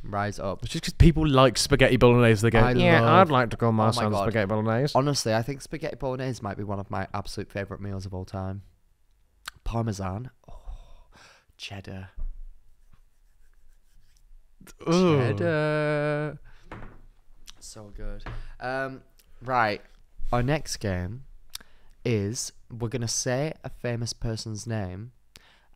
rise up. It's just because people like spaghetti bolognese. They go, I yeah, love- I'd like to call my Oh my son God. spaghetti bolognese. Honestly, I think spaghetti bolognese might be one of my absolute favorite meals of all time. Parmesan, oh, cheddar, Ooh. cheddar. So good. Um, right, our next game is we're gonna say a famous person's name,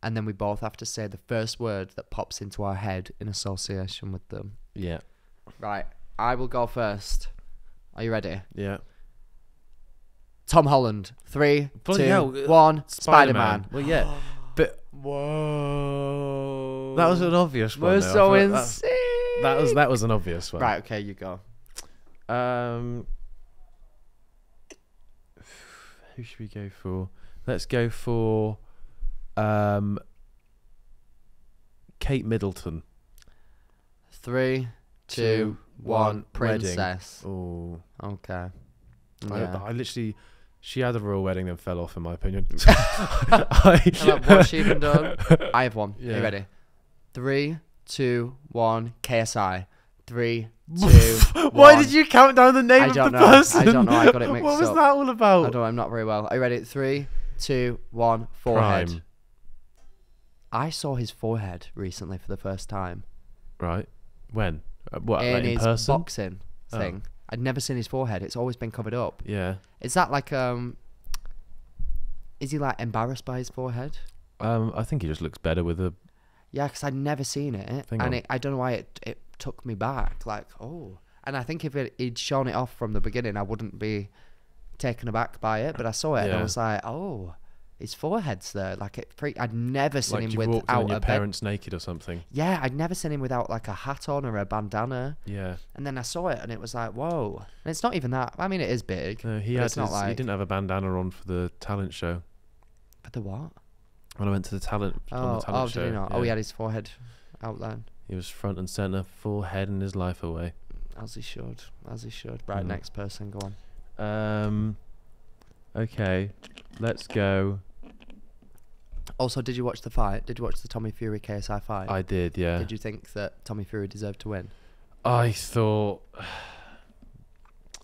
and then we both have to say the first word that pops into our head in association with them. Yeah, Right, I will go first. Are you ready? yeah. Tom Holland. Three, Bloody two, hell, uh, one. Spider-Man. Well, yeah, but Whoa. that was an obvious one. We're though. So insane. That, that was that was an obvious one. Right. Okay, you go. Um, who should we go for? Let's go for um, Kate Middleton. Three, two, one. Princess. Oh, Okay. I, Yeah. I literally, she had a royal wedding and fell off, in my opinion. I, Hello, what's she even done? I have one. Are you ready? Three, two, one. KSI. Three, two. Why one. did you count down the name I of don't the know. I don't know. I got it mixed up. What was up. that all about? I don't. I'm not very well. Are you ready? Three, two, one. Forehead. Crime. I saw his forehead recently for the first time Right. When? Uh, what? in like in his person? boxing Oh. Thing. I'd never seen his forehead. It's always been covered up. Yeah. Is that like um? Is he like embarrassed by his forehead? Um, I think he just looks better with a. Yeah, because I'd never seen it, Hang and on. it, I don't know why it it took me back. Like, oh, and I think if it, he'd shown it off from the beginning, I wouldn't be taken aback by it. But I saw it and I Yeah. was like, oh, his forehead's there. Like it, freak. I'd never seen Like him you without your parents naked or something. Yeah, I'd never seen him without like a hat on or a bandana. Yeah. And then I saw it and it was like, whoa. And it's not even that. I mean, it is big. No, he had his, he didn't have a bandana on for the talent show. But the what? When I went to the talent on Oh, the talent oh, show, did he not? Oh, he had his forehead out then. he was front and center, full head and his life away. As he should. As he should. Right, Mhm. next person, go on. Um. Okay, let's go. Also, did you watch the fight? Did you watch the Tommy Fury KSI fight? I did, yeah. Did you think that Tommy Fury deserved to win? I thought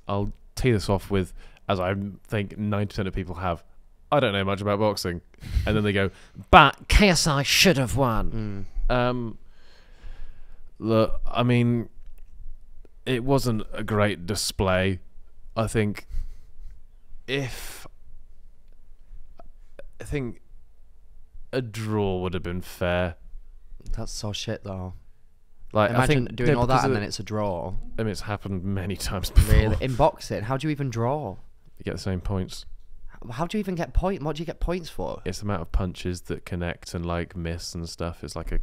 I'll tee this off with, as I think ninety percent of people have. I don't know much about boxing, and then they go, "But KSI should have won." Mm. Um, look, I mean, it wasn't a great display. I think if I think a draw would have been fair. That's so shit though. Like I Imagine think doing no, all that and of- then it's a draw. I mean, it's happened many times before. Really? In boxing, how do you even draw? You get the same points. How do you even get point? What do you get points for? It's the amount of punches that connect and like miss and stuff. It's like a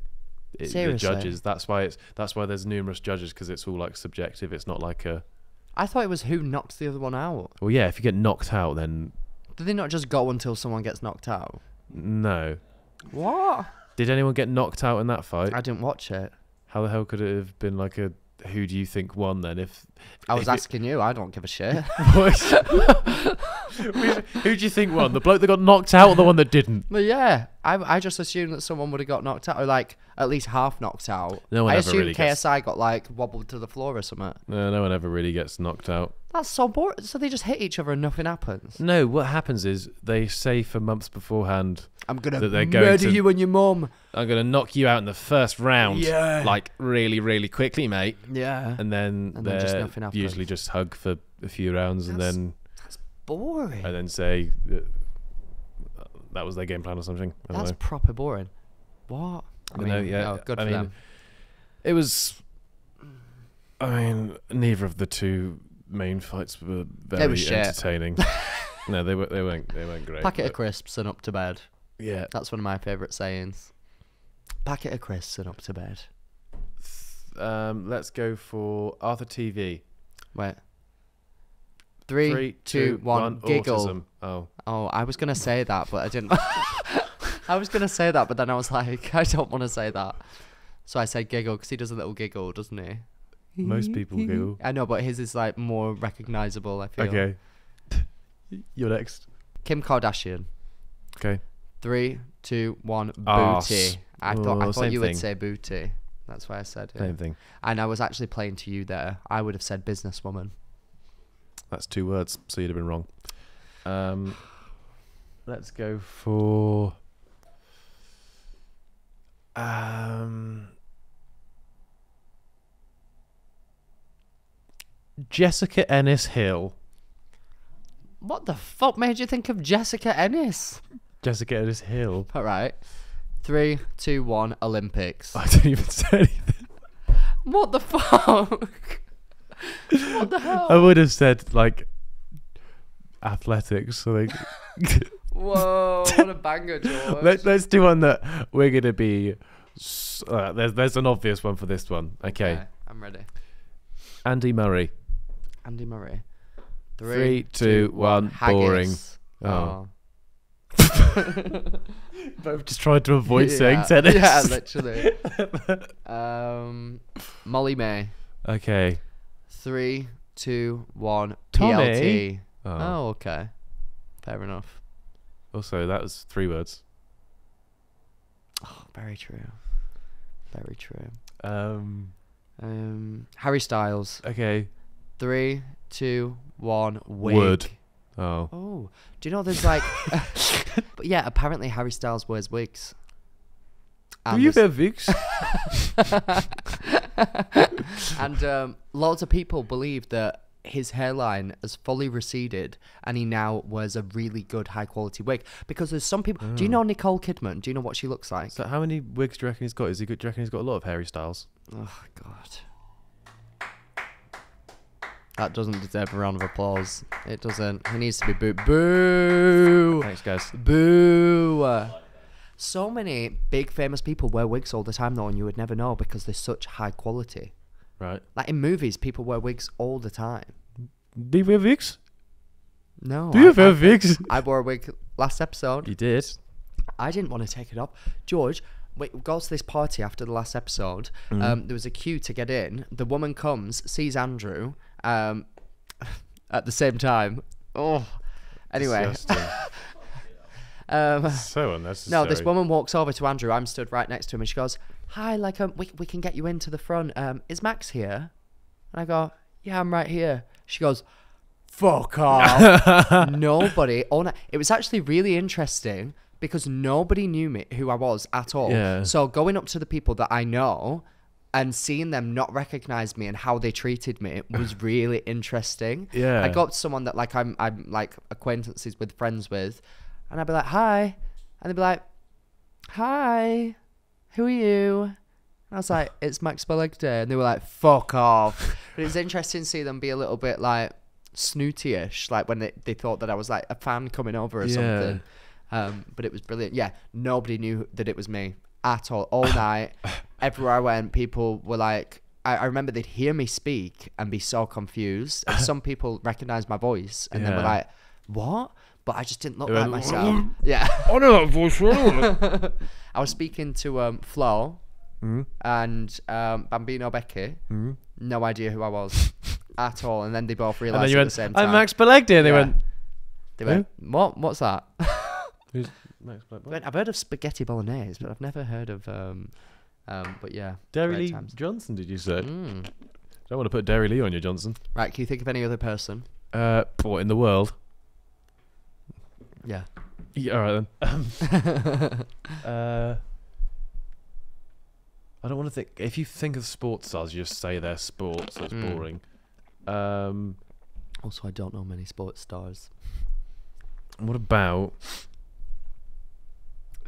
it, the Seriously? judges. That's why it's that's why there's numerous judges because it's all like subjective. It's not like a I thought it was who knocks the other one out. well, yeah. If you get knocked out, then Do they not just go until someone gets knocked out? no. What? Did anyone get knocked out in that fight? I didn't watch it. How the hell could it have been like a who do you think won then? If I was If it- asking you. I don't give a shit. who do you think won? The bloke that got knocked out or the one that didn't? but yeah, I, I just assumed that someone would have got knocked out, or like at least half knocked out. No one I ever assumed really gets- KSI got like wobbled to the floor or something. No, no one ever really gets knocked out. That's so boring. So they just hit each other and nothing happens. No, what happens is they say for months beforehand, I'm gonna That they're going murder to- you and your mum. I'm gonna knock you out in the first round. Yeah. Like really, really quickly, mate. Yeah. And then And then just they nothing usually just hug for a few rounds and then That's- boring. and then say that uh, that was their game plan or something. I don't That's know. proper boring. What? I I mean, know, yeah, oh, good I for mean, them. It was. I mean, neither of the two main fights were very were entertaining. no, they were. They weren't. They weren't great. Packet of crisps and up to bed. Yeah. That's one of my favourite sayings. Packet of crisps and up to bed. Um, let's go for Arthur TV. Wait. Three, Three, two, one. Giggle. Autism. Oh, Oh, I was gonna say that, but I didn't. I was gonna say that, but then I was like, I don't want to say that. So I said giggle because he does a little giggle, doesn't he? Most people giggle. I know, but his is like more recognizable. I feel. Okay. You're next. Kim Kardashian. Okay. Three, two, one. Arse. Booty. I thought. I Oh, thought same you thing. would say booty. That's why I said it. Same thing. And I was actually playing to you there. I would have said businesswoman. That's two words, so you'd have been wrong. Um, let's go for. Um, Jessica Ennis Hill. What the fuck made you think of Jessica Ennis? Jessica Ennis Hill. All right. Three, two, one. Olympics. I didn't even say anything. What the fuck? what the hell? I would have said like athletics. Like, Whoa! What a banger, George. Let, let's do one that we're gonna be. Uh, there's there's an obvious one for this one. Okay, I'm ready. Andy Murray. Andy Murray. Three, two, one. Boring. Haggis. Oh. Both just tried to avoid saying Yeah, tennis. Yeah, literally. um, Molly-Mae. okay. Three, two, one. Tommy? PLT. Oh. Oh, okay. Fair enough. Also, that was three words. Oh, very true. Very true. Um. Um, Harry Styles. Okay. Three, two, one. Wig. Wood. Oh. Oh, do you know there's like, but yeah, apparently Harry Styles wears wigs. Do you wear wigs? And um, loads of people believe that his hairline has fully receded and he now wears a really good high quality wig because there's some people do you know nicole kidman do you know what she looks like So how many wigs do you reckon he's got? Is he good? Do you reckon he's got a lot of Harry Styles? oh god that doesn't deserve a round of applause it doesn't he needs to be booed boo Thanks, guys. Boo! So many big famous people wear wigs all the time though, and you would never know because they're such high quality. Right. Like in movies, people wear wigs all the time. Do you have Vix? No, Do you I, I, have Vix? I wore a wig last episode. You did. I didn't want to take it off. George, we got to this party after the last episode. Mm-hmm. Um, there was a queue to get in. The woman comes, sees Andrew, um, at the same time. Oh, anyway. Um, so unnecessary. No, this woman walks over to Andrew. I'm stood right next to him, and she goes, "Hi, like um, we we can get you into the front. Um, is Max here?" And I go, "Yeah, I'm right here." She goes, "Fuck off!" nobody. Oh, no. It was actually really interesting because nobody knew me who I was at all. Yeah. So going up to the people that I know. And seeing them not recognize me and how they treated me was really interesting. Yeah. I got to someone that like I'm I'm like acquaintances with, friends with, and I'd be like, "Hi," and they'd be like, "Hi, who are you?" And I was like, "It's Max Balegde," and they were like, "Fuck off." but it was interesting to see them be a little bit like snooty-ish, like when they, they thought that I was like a fan coming over or Yeah. something. Um, but it was brilliant. Yeah, nobody knew that it was me at all. All night, everywhere I went, people were like, I, I remember they'd hear me speak and be so confused. And some people recognized my voice and then were like, "What?" But I just didn't look like myself. Yeah, I know that voice. I was speaking to um, Flo mm, and um, Bambino Becky. mm. No idea who I was at all. And then they both realized at went, the same time. I'm Max Balegde. And they Yeah. went, They went, "What? What's that?" Max I've heard of spaghetti bolognese, but I've never heard of. Um, um, but yeah, Derry Lee times. Johnson, did you say? Mm. Don't want to put Derry Lee on you, Johnson. Right, can you think of any other person? Uh, what in the world? Yeah. Yeah, all right then. uh, I don't want to think. If you think of sports stars, you just say they're sports. That's Mm. boring. Um, Also, I don't know many sports stars. what about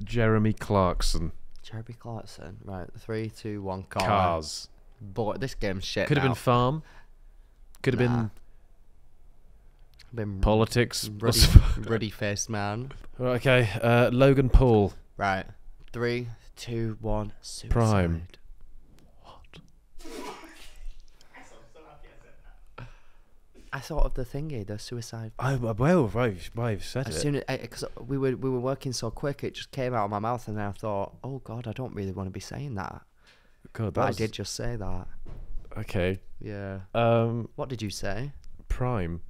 Jeremy Clarkson? Jeremy Clarkson. Right, three, two, one. Car. Cars. Boy, this game's shit. Could have been farm. Could have Nah. been been politics. ruddy, ruddy faced man. okay, uh, Logan Paul. Right, three, two, one. Suicide. Prime. I thought of the thingy, the suicide. I well, right, you've said As it. soon as, because we were we were working so quick, it just came out of my mouth, and then I thought, oh god, I don't really want to be saying that, God, but I did just say that. Okay. Yeah. Um, What did you say? Prime.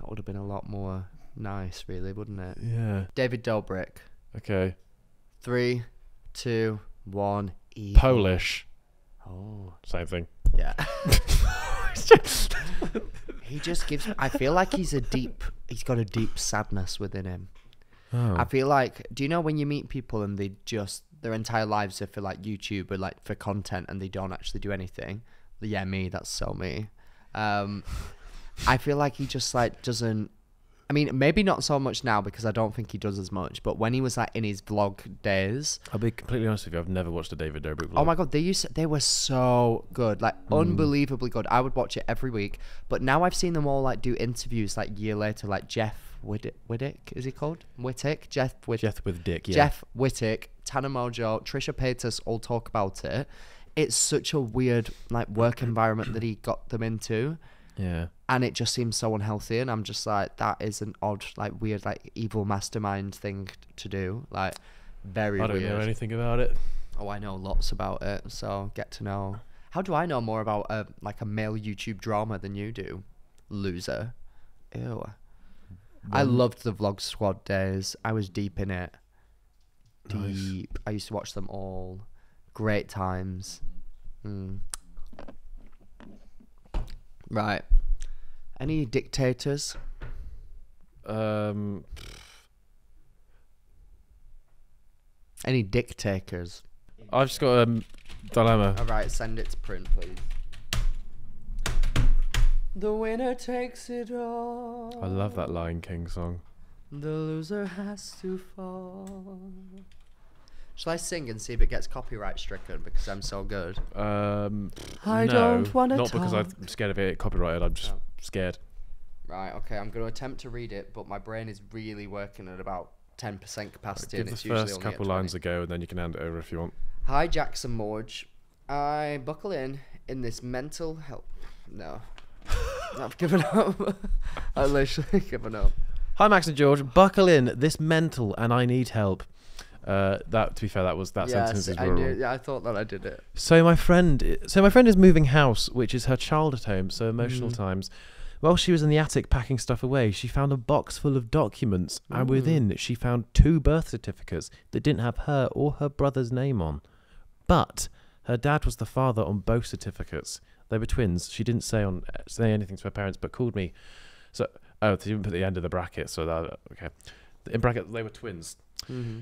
That would have been a lot more nice, really, wouldn't it? Yeah. David Dobrik. Okay. Three, two, one. Evil. Polish. Oh, Same thing. yeah. he just gives. I feel like he's a deep. He's got a deep sadness within him. Oh. I feel like. Do you know when you meet people and they just their entire lives are for like YouTube or like for content and they don't actually do anything? Yeah, me. That's so me. Um, I feel like he just like doesn't. I mean, maybe not so much now because I don't think he does as much. But when he was like in his vlog days, I'll be completely honest with you. I've never watched a David Dobrik vlog. Oh my god, they used they were so good, like mm. unbelievably good. I would watch it every week, but now I've seen them all like do interviews like year later, like Jeff Widdick, Widdick is he called Wittek? Jeff Widdick. Jeff with Dick. Yeah. Jeff Wittek, Tana Mongeau, Trisha Paytas all talk about it. It's such a weird like work environment that he got them into, Yeah. and it just seems so unhealthy. And I'm just like, that is an odd, like weird, like evil mastermind thing to do. Like very I don't weird. know anything about it. Oh, I know lots about it, so get to know. How do I know more about a like a male YouTube drama than you do, loser? Ew. I loved the Vlog Squad days. I was deep in it. Nice. Deep. I used to watch them all. Great times. Mm. Right. Any dictators? Um. Any dick takers? I've just got a um, dilemma. All right, send it to print, please. The winner takes it all. I love that Lion King song. The loser has to fall. Shall I sing and see if it gets copyright stricken because I'm so good? Um. I no, don't wanna Not because. I'm scared of it copyrighted. I'm just Oh. scared. Right, okay, I'm going to attempt to read it, but my brain is really working at about 10% capacity. Give and the it's usually first couple lines a go, and then you can hand it over if you want. Hi, Jackson Morge. I buckle in in this mental health. No. I've given up. I've literally given up. Hi, Max and George. Buckle in. This mental, and I need help. Uh, that to be fair, that was that sentence yes, is I rural. Yeah, I thought that I did it. So my friend, so my friend is moving house, which is her child at home. So emotional Mm. times. While she was in the attic packing stuff away, she found a box full of documents, and Ooh. within she found two birth certificates that didn't have her or her brother's name on. But her dad was the father on both certificates. They were twins. She didn't say on say anything to her parents, but called me. So oh, they didn't put the end of the bracket. So that okay. In bracket, they were twins. Mm-hmm.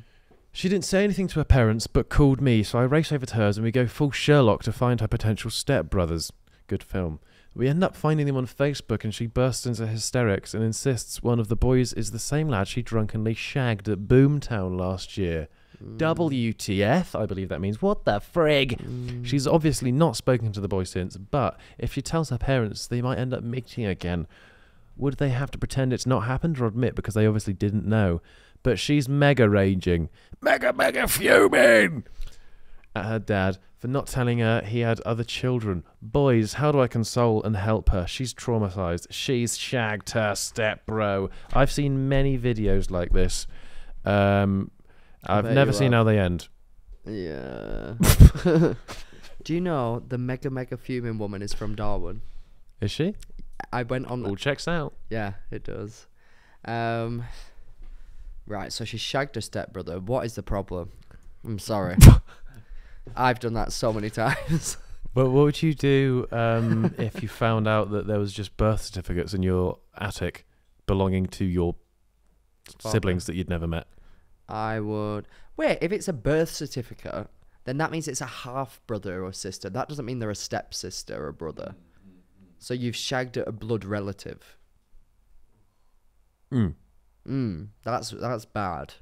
She didn't say anything to her parents, but called me, so I race over to hers and we go full Sherlock to find her potential stepbrothers. Good film. We end up finding them on Facebook, and she bursts into hysterics and insists one of the boys is the same lad she drunkenly shagged at Boomtown last year. Mm. WTF, I believe that means. What the frig? Mm. She's obviously not spoken to the boy since, but if she tells her parents, they might end up meeting again. Would they have to pretend it's not happened or admit because they obviously didn't know? But she's mega raging, mega, mega fuming at her dad for not telling her he had other children. Boys, how do I console and help her? She's traumatized. She's shagged her step bro. I've seen many videos like this. Um, I've never seen how they end. Yeah. Do you know the mega mega fuming woman is from Darwin? Is she? I went on. All checks out. Yeah, it does. Um, right, so she shagged her stepbrother. What is the problem? I'm sorry. I've done that so many times. But what would you do um, if you found out that there was just birth certificates in your attic belonging to your Father. siblings that you'd never met? I would. Wait, if it's a birth certificate, then that means it's a half brother or sister. That doesn't mean they're a stepsister or brother. So you've shagged a blood relative. Mm. Mm, that's that's bad.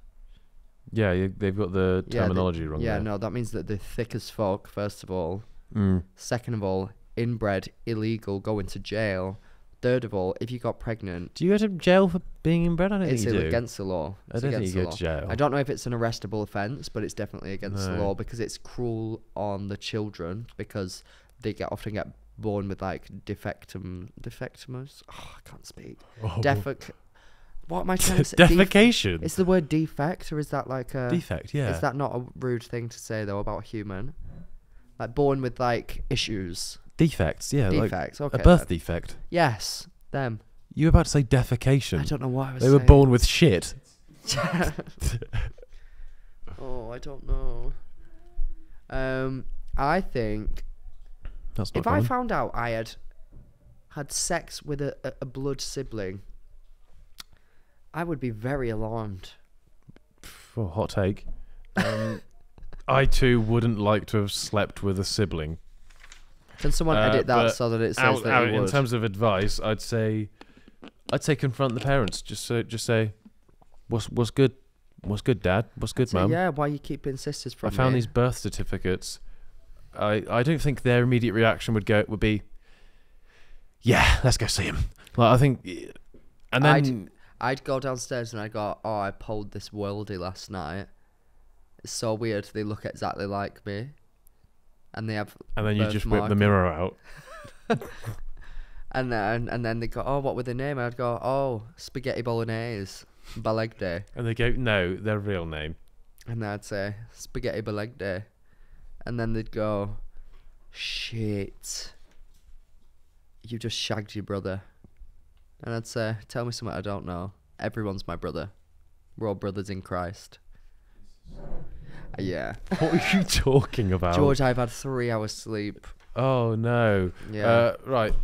Yeah, you, they've got the Yeah, they- terminology wrong. Yeah, there. no, that means that they're thick as fuck. First of all, Mm. second of all, inbred, illegal, going to jail. Third of all, if you got pregnant, Do you go to jail for being inbred? I don't it's think you do. against the law. I It's don't think against you the go law. to jail. I don't know if it's an arrestable offence, but it's definitely against the No. law because it's cruel on the children because they get often get born with like defectum defectimus. Oh, I can't speak. Oh. Defec. What am I trying to say? Def- Defecation. is the word defect or is that like a? Defect. Yeah. Is that not a rude thing to say though about a human? Like born with like issues, Defects. Yeah. Like defects. okay. a birth then. defect. Yes, them. You were about to say defecation. I don't know why I was. They were born with shit. oh, I don't know. Um, I think That's not if I found out I had had sex with a, a, a blood sibling, I would be very alarmed. For hot take. Um, I too wouldn't like to have slept with a sibling. Can someone Uh, edit that so that it says Out, that out, in terms of advice, I'd say, I'd say confront the parents. Just so, just say, what's what's good, what's good, dad, what's good, mum. yeah, why are you keeping sisters from I found me? these birth certificates. I I don't think their immediate reaction would go would be, yeah, let's go see him. Like I think, and then I'd- go downstairs and I'd go, oh, I pulled this worldie last night. It's so weird. They look exactly like me, and they have, and then you just whip the mirror out. and then and then they go, oh, what were the name? I'd go, oh, spaghetti bolognese, balegde, And they go, no, their real name. and then I'd say spaghetti balegde, and then they'd go, shit, you just shagged your brother, and I'd say, tell me something I don't know. Everyone's my brother. We're all brothers in Christ. Uh, Yeah. What are you talking about? George, I've had three hours sleep. Oh no. Yeah. Uh, right.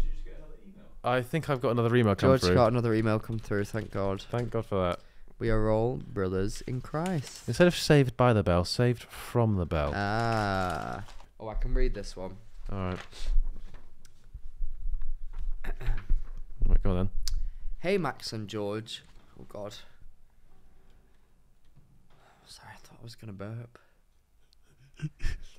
I think I've got another email come George through. got another email come through, thank God. Thank God for that. We are all brothers in Christ. Instead of saved by the bell, saved from the bell. Ah. Oh, I can read this one. All right. right, go on then. Hey, Max and George. Oh, God. Sorry, I thought I was going to burp.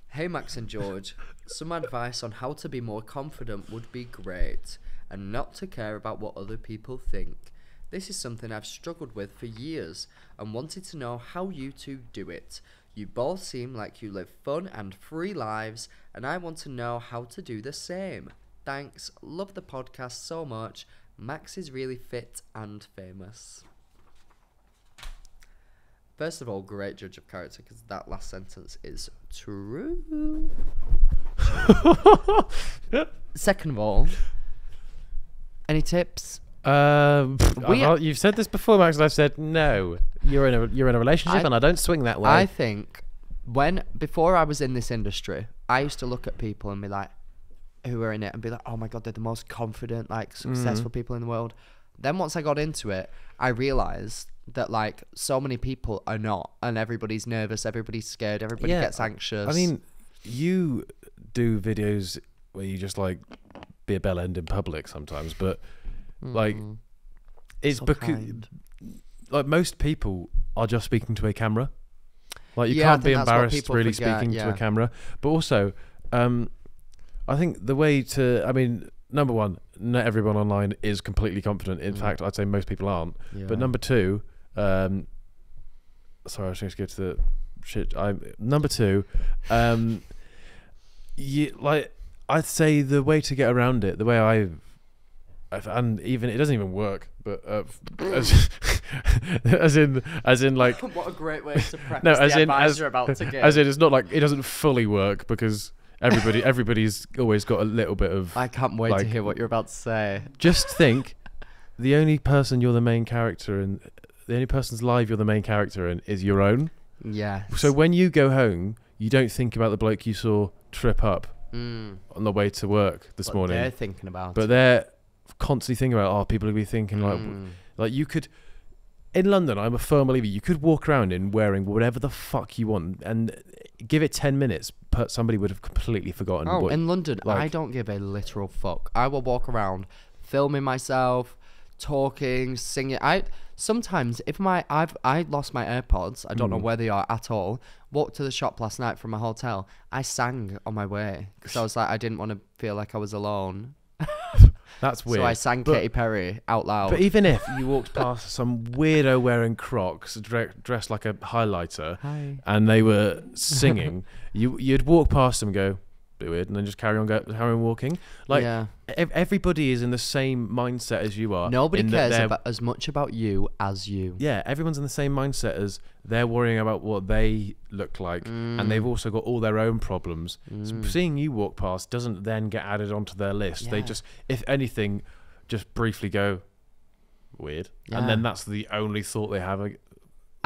hey, Max and George. Some advice on how to be more confident would be great and not to care about what other people think. This is something I've struggled with for years and wanted to know how you two do it. You both seem like you live fun and free lives, and I want to know how to do the same. Thanks. Love the podcast so much. Max is really fit and famous. First of all, great judge of character because that last sentence is true. Second of all, any tips? Um, you've said this before, Max, and I've said no. You're in a you're in a relationship, I- and I don't swing that way. I think when before I was in this industry, I used to look at people and be like, who are in it, and be like, oh my god, they're the most confident, like successful people in the world. Then once I got into it, I realized that like so many people are not, and everybody's nervous, everybody's scared, everybody Yeah, gets anxious. I mean, you do videos where you just like be a bell end in public sometimes, but like Mm. it's So because like most people are just speaking to a camera. Like you Yeah, can't be think that's what embarrassed really forget, speaking to a camera. But also, um, I think the way to I mean, number one, not everyone online is completely confident. In Mm. fact, I'd say most people aren't. Yeah. But number two, um, sorry, I was going to go to the shit. I number two, um, you like I'd say the way to get around it, the way I, I've, and even it doesn't even work. But uh, as, as in as in like what a great way to preface No, as the in- advice as- you're about to give. as in it's not like it doesn't fully work because everybody everybody's always got a little bit of. I can't wait to hear what you're about to say. Just think, the only person you're the main character in, the only person's life you're the main character in is your own. Yeah. So when you go home, you don't think about the bloke you saw trip up mm, on the way to work this what morning, they're thinking about. but they're constantly thinking about. Oh, people will be thinking like, Mm. like you could. In London, I'm a firm believer. You could walk around in wearing whatever the fuck you want, and give it ten minutes, but somebody would have completely forgotten. Oh, what, in London, I don't give a literal fuck. I will walk around filming myself, talking, singing. I sometimes if my I've I lost my AirPods. I don't know Mm. where they are at all. Walked to the shop last night from my hotel. I sang on my way because I was like I didn't want to feel like I was alone. That's weird. So I sang But- Katy Perry out loud. But even if you walked past some weirdo wearing Crocs, dre- dressed like a highlighter, Hi. and they were singing, you you'd walk past them and go, "Bit weird," and then just carry on go, carry on walking. Like yeah. ev- everybody is in the same mindset as you are. Nobody cares about as much about you as you. Yeah, everyone's in the same mindset as they're worrying about what they look like, and they've Mm. also got all their own problems. So Mm. seeing you walk past doesn't then get added onto their list. They just, if anything, just briefly go weird, and then that's the only thought they have.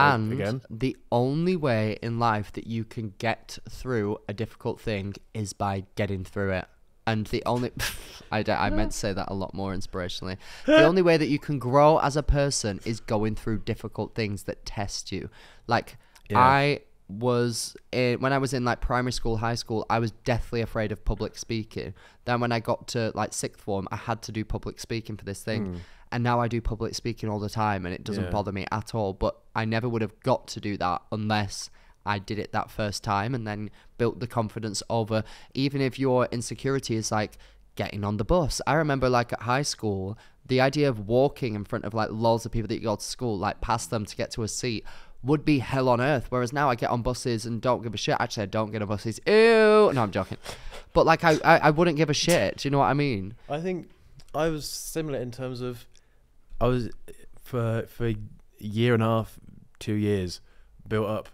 And again, the only way in life that you can get through a difficult thing is by getting through it. And the only, I, I meant to say that a lot more inspirationally. The only way that you can grow as a person is going through difficult things that test you. Like, Yeah. I was in, when I was in like primary school, high school, I was deathly afraid of public speaking. Then when I got to like sixth form, I had to do public speaking for this thing. Mm. And now I do public speaking all the time and it doesn't Yeah. bother me at all. But I never would have got to do that unless I did it that first time and then built the confidence over, even if your insecurity is like getting on the bus. I remember like at high school, the idea of walking in front of like loads of people that you go to school, like past them to get to a seat, would be hell on earth. Whereas now I get on buses and don't give a shit. Actually, I don't get on buses. Ew. No, I'm joking. But like I, I, I wouldn't give a shit. Do you know what I mean? I think I was similar in terms of I was for for a year and a half, two years, built up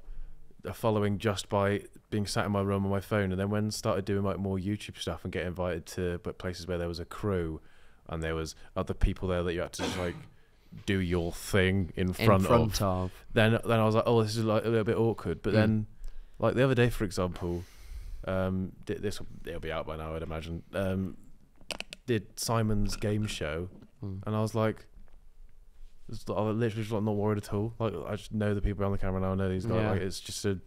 a following just by being sat in my room on my phone, and then when started doing like more YouTube stuff and get invited to but places where there was a crew and there was other people there that you had to just like do your thing in front, in front of. of. Then then I was like, oh, this is like a little bit awkward. But Mm. then, like the other day, for example, um, did this it'll be out by now, I'd imagine. Um, did Simon's game show, Mm. and I was like, it's- I was literally just like not worried at all. Like I just know the people on the camera now. I know these guys. Yeah. Like it's just a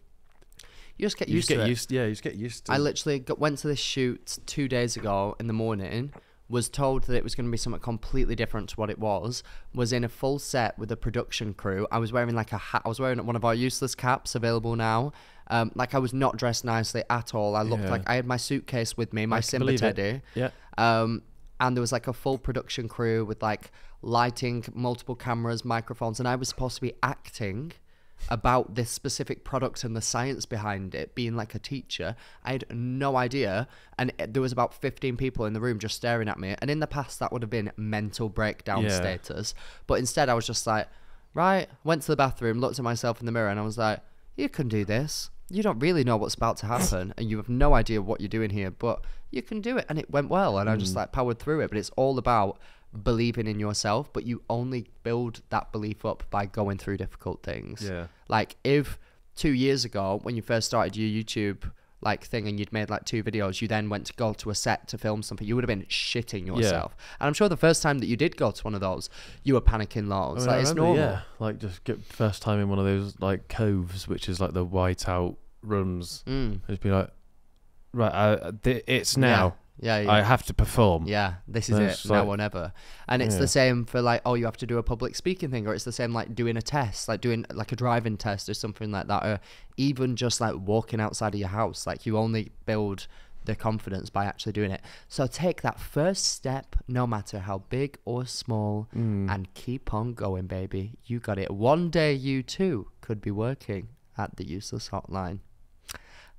You just get you used just to get it. used. Yeah, you just get used to. I literally got, went to this shoot two days ago in the morning. Was told that it was going to be something completely different to what it was. Was in a full set with a production crew. I was wearing like a hat. I was wearing one of our useless caps available now. Um, like I was not dressed nicely at all. I looked Yeah. like I had my suitcase with me, my can Simba believe it. teddy. yeah, Um, and there was like a full production crew with like lighting, multiple cameras, microphones, and I was supposed to be acting about this specific product and the science behind it, being like a teacher. I had no idea, and it- there was about fifteen people in the room just staring at me. And in the past, that would have been mental breakdown Yeah. status, but instead, I was just like, right. Went to the bathroom, looked at myself in the mirror, and I was like, you can do this. You don't really know what's about to happen, and you have no idea what you're doing here, but you can do it. And it went well, and I just Mm. like powered through it. But it's all about believing in yourself, but you only build that belief up by going through difficult things. yeah. Like if two years ago, when you first started your YouTube like thing and you'd made like two videos, you then went to go to a set to film something, you would have been shitting yourself. Yeah. And I'm sure the first time that you did go to one of those, you were panicking I loads. mean, like I it's remember, normal. Yeah, like just get first time in one of those like coves, which is like the white out rooms. Mm. Just be like, right, uh, th- it's now. Yeah, yeah. I have to perform. Yeah, this is it. now like- or never. And it's Yeah. the same for like, oh, you have to do a public speaking thing, or it's the same like doing a test, like doing like a driving test or something like that, or even just like walking outside of your house. Like you only build the confidence by actually doing it. So take that first step, no matter how big or small, Mm. and keep on going, baby. You got it. One day you too could be working at the useless hotline.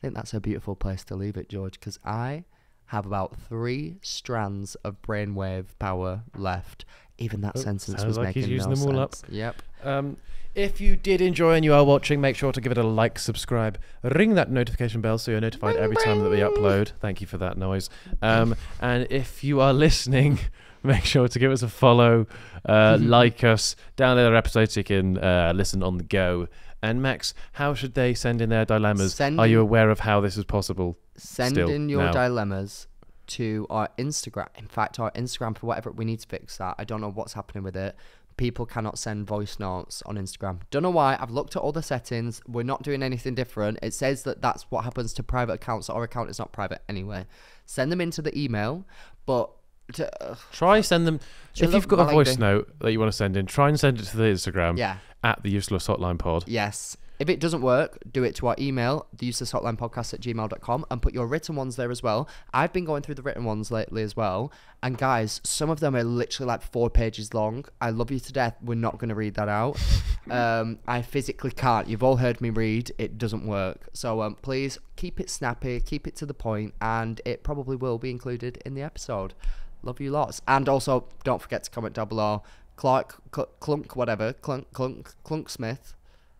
I think that's a beautiful place to leave it, George, because I have about three strands of brainwave power left. Even that Oh, sentence was like he's using no them all up. Yep. Um, if you did enjoy and you are watching, make sure to give it a like, subscribe, ring that notification bell so you're notified every time that we upload. Thank you for that noise. Um, and if you are listening, make sure to give us a follow, uh, like us, download our episodes so you can uh, listen on the go. And Max, how should they send in their dilemmas? Send are you aware of how this is possible? Send Still, in your now. dilemmas to our Instagram. In fact, our Instagram for whatever we need to fix that. I don't know what's happening with it. People cannot send voice notes on Instagram. Don't know why. I've looked at all the settings. We're not doing anything different. It says that that's what happens to private accounts. Our account is not private anyway. Send them into the email, but to, uh, Try send them. If you've got a like voice the- note that you want to send in, try and send it to the Instagram yeah, at the Useless Hotline Pod. yes. If it doesn't work, do it to our email, theuselesshotlinepodcast at gmail.com, and put your written ones there as well. I've been going through the written ones lately as well. And guys, some of them are literally like four pages long. I love you to death. We're not going to read that out. um, I physically can't. You've all heard me read. It doesn't work. So um, please keep it snappy, keep it to the point, and it probably will be included in the episode. Love you lots. And also, don't forget to comment down below. Clark, Cl- Clunk, whatever, Clunk, Clunk, Clunk Smith,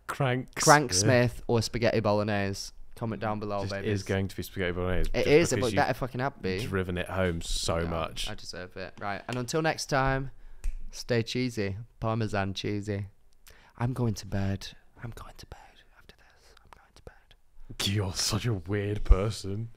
Cranks. Crank Yeah. Smith, or Spaghetti Bolognese. Comment down below, baby. is going to be spaghetti bolognese. It just is, because but you've that fucking have be. driven it home so Yeah, much. I deserve it. Right. And until next time, stay cheesy. Parmesan cheesy. I'm going to bed. I'm going to bed after this. I'm going to bed. You're such a weird person.